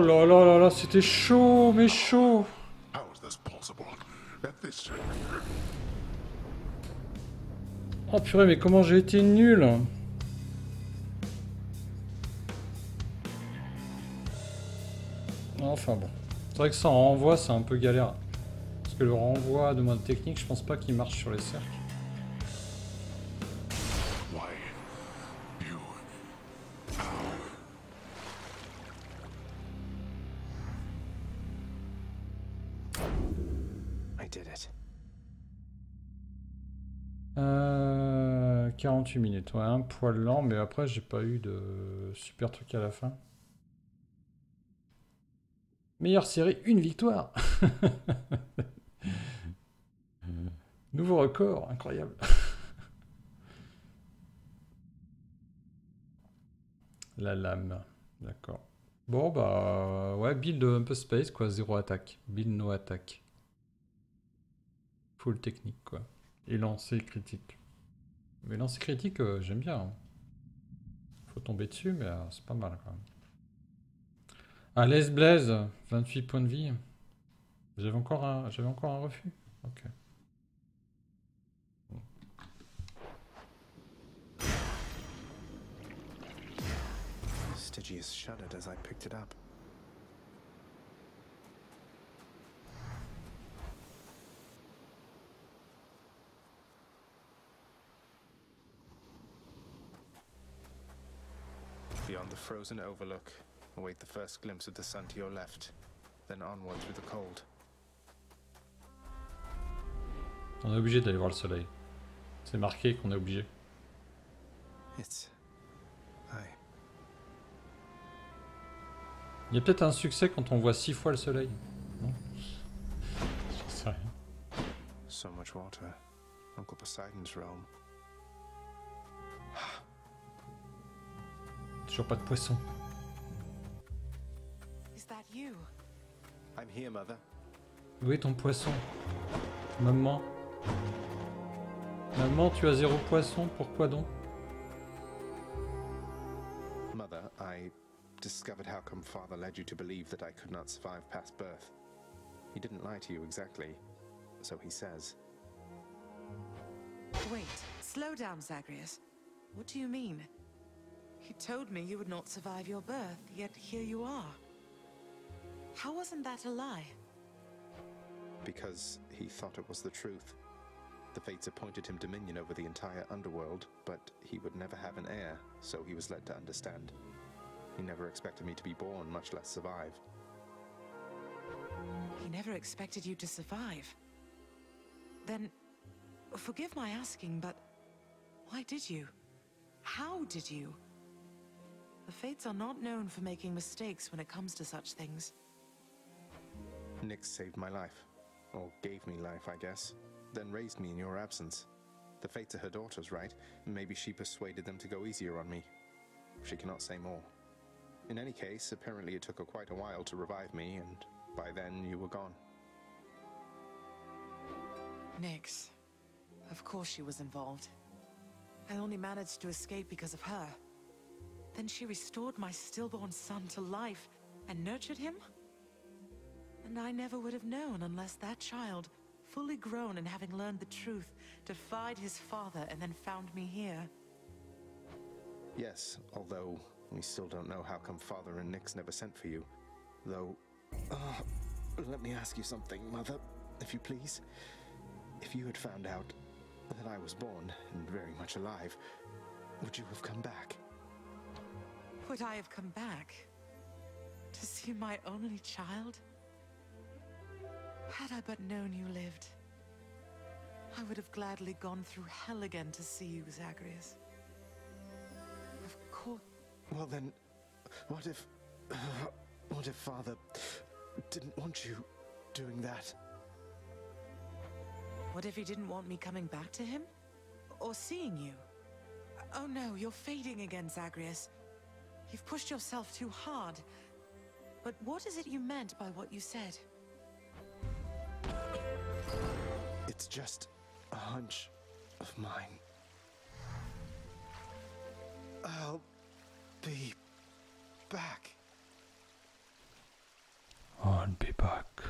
Là là là là, c'était chaud, mais chaud. How is this possible? At this Oh purée, mais comment j'ai été nul Enfin bon. C'est vrai que ça en renvoi, c'est un peu galère. Parce que le renvoi de mode technique, je pense pas qu'il marche sur les cercles. minutes. Ouais, un poil lent, mais après, j'ai pas eu de super truc à la fin. Meilleure série, une victoire Nouveau record, incroyable La lame, d'accord. Bon, bah, ouais, build un peu space, quoi, zéro attaque. Build no attaque. Full technique, quoi. Et lancer critique. Mais lancer critique, euh, j'aime bien. hein. Faut tomber dessus, mais euh, c'est pas mal quand même. Ah, Les Blaze, 28 points de vie. J'avais encore un, j'avais encore un refus? Ok. Stygius shuddered as I picked it up. The frozen overlook, await the first glimpse of the sun to your left, then onward through the cold. On est obligé d'aller voir le soleil. C'est marqué qu'on est obligé. It's. I. Il y a peut-être un succès quand on voit six fois le soleil. Non? J'en sais rien. So much water. Uncle Poseidon's realm. Toujours pas de poisson. Is that you? I'm here, Mother. Où est ton poisson? Maman Maman, tu as zéro poisson, pourquoi donc? Mother, I discovered how come Father led you to believe that I could not survive past birth. He didn't lie to you exactly, so he says. Wait, slow down, Zagreus. What do you mean? He told me you would not survive your birth, yet here you are. How wasn't that a lie? Because he thought it was the truth. The fates appointed him dominion over the entire underworld, but he would never have an heir, so he was led to understand. He never expected me to be born, much less survive. He never expected you to survive. Then, forgive my asking, but why did you? How did you? The Fates are not known for making mistakes when it comes to such things. Nyx saved my life. Or gave me life, I guess. Then raised me in your absence. The fates are her daughters, right? Maybe she persuaded them to go easier on me. She cannot say more. In any case, apparently it took her quite a while to revive me, and by then you were gone. Nyx. Of course she was involved. I only managed to escape because of her. Then she restored my stillborn son to life and nurtured him? And I never would have known unless that child, fully grown and having learned the truth, defied his father and then found me here. Yes, although we still don't know how come Father and Nyx never sent for you. Though, uh, let me ask you something, Mother, if you please. If you had found out that I was born and very much alive, would you have come back? Would I have come back? To see my only child? Had I but known you lived, I would have gladly gone through hell again to see you, Zagreus. Of course. Well then, what if... what if Father didn't want you doing that? What if he didn't want me coming back to him? Or seeing you? Oh no, you're fading again, Zagreus. You've pushed yourself too hard. But what is it you meant by what you said? It's just a hunch of mine. I'll be back. Oh, I'll be back.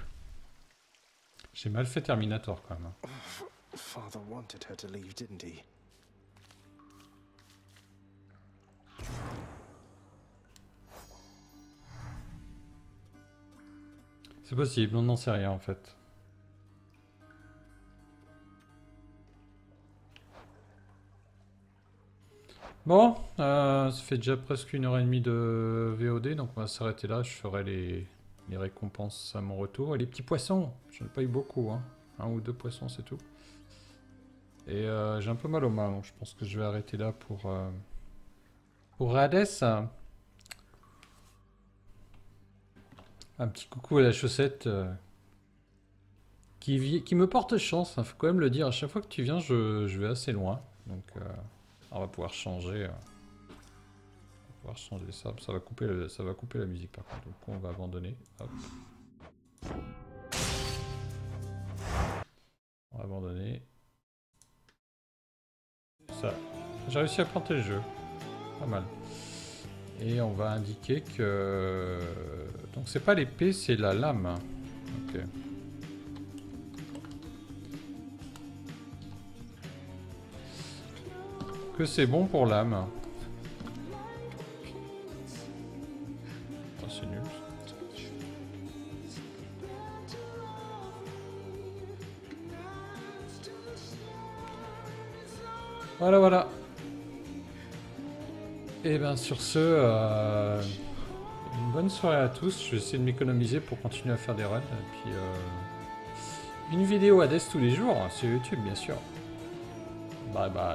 J'ai mal fait Terminator quand même. Father wanted her to leave, didn't he? C'est possible, on n'en sait rien en fait. Bon, euh, ça fait déjà presque une heure et demie de VOD, donc on va s'arrêter là. Je ferai les, les récompenses à mon retour. Et les petits poissons, j'en ai pas eu beaucoup, hein. un ou deux poissons c'est tout. Et euh, j'ai un peu mal aux mains, donc je pense que je vais arrêter là pour, euh, pour Hades. Un petit coucou à la chaussette euh, qui, me porte chance, il faut quand même le dire. À chaque fois que tu viens, je, vais assez loin. Donc euh, on va pouvoir changer. euh, pouvoir changer ça. Ça va couper, ça va couper la musique par contre. Donc on va abandonner. On va abandonner. Ça. J'ai réussi à planter le jeu. Pas mal. Et on va indiquer que... Donc c'est pas l'épée, c'est la lame. Que c'est bon pour l'âme. Ah, c'est nul. Voilà, voilà. Et ben sur ce... Euh, bonne soirée à tous. Je vais essayer de m'économiser pour continuer à faire des runs. Et puis, euh, une vidéo à Death tous les jours sur YouTube, bien sûr. Bye bye.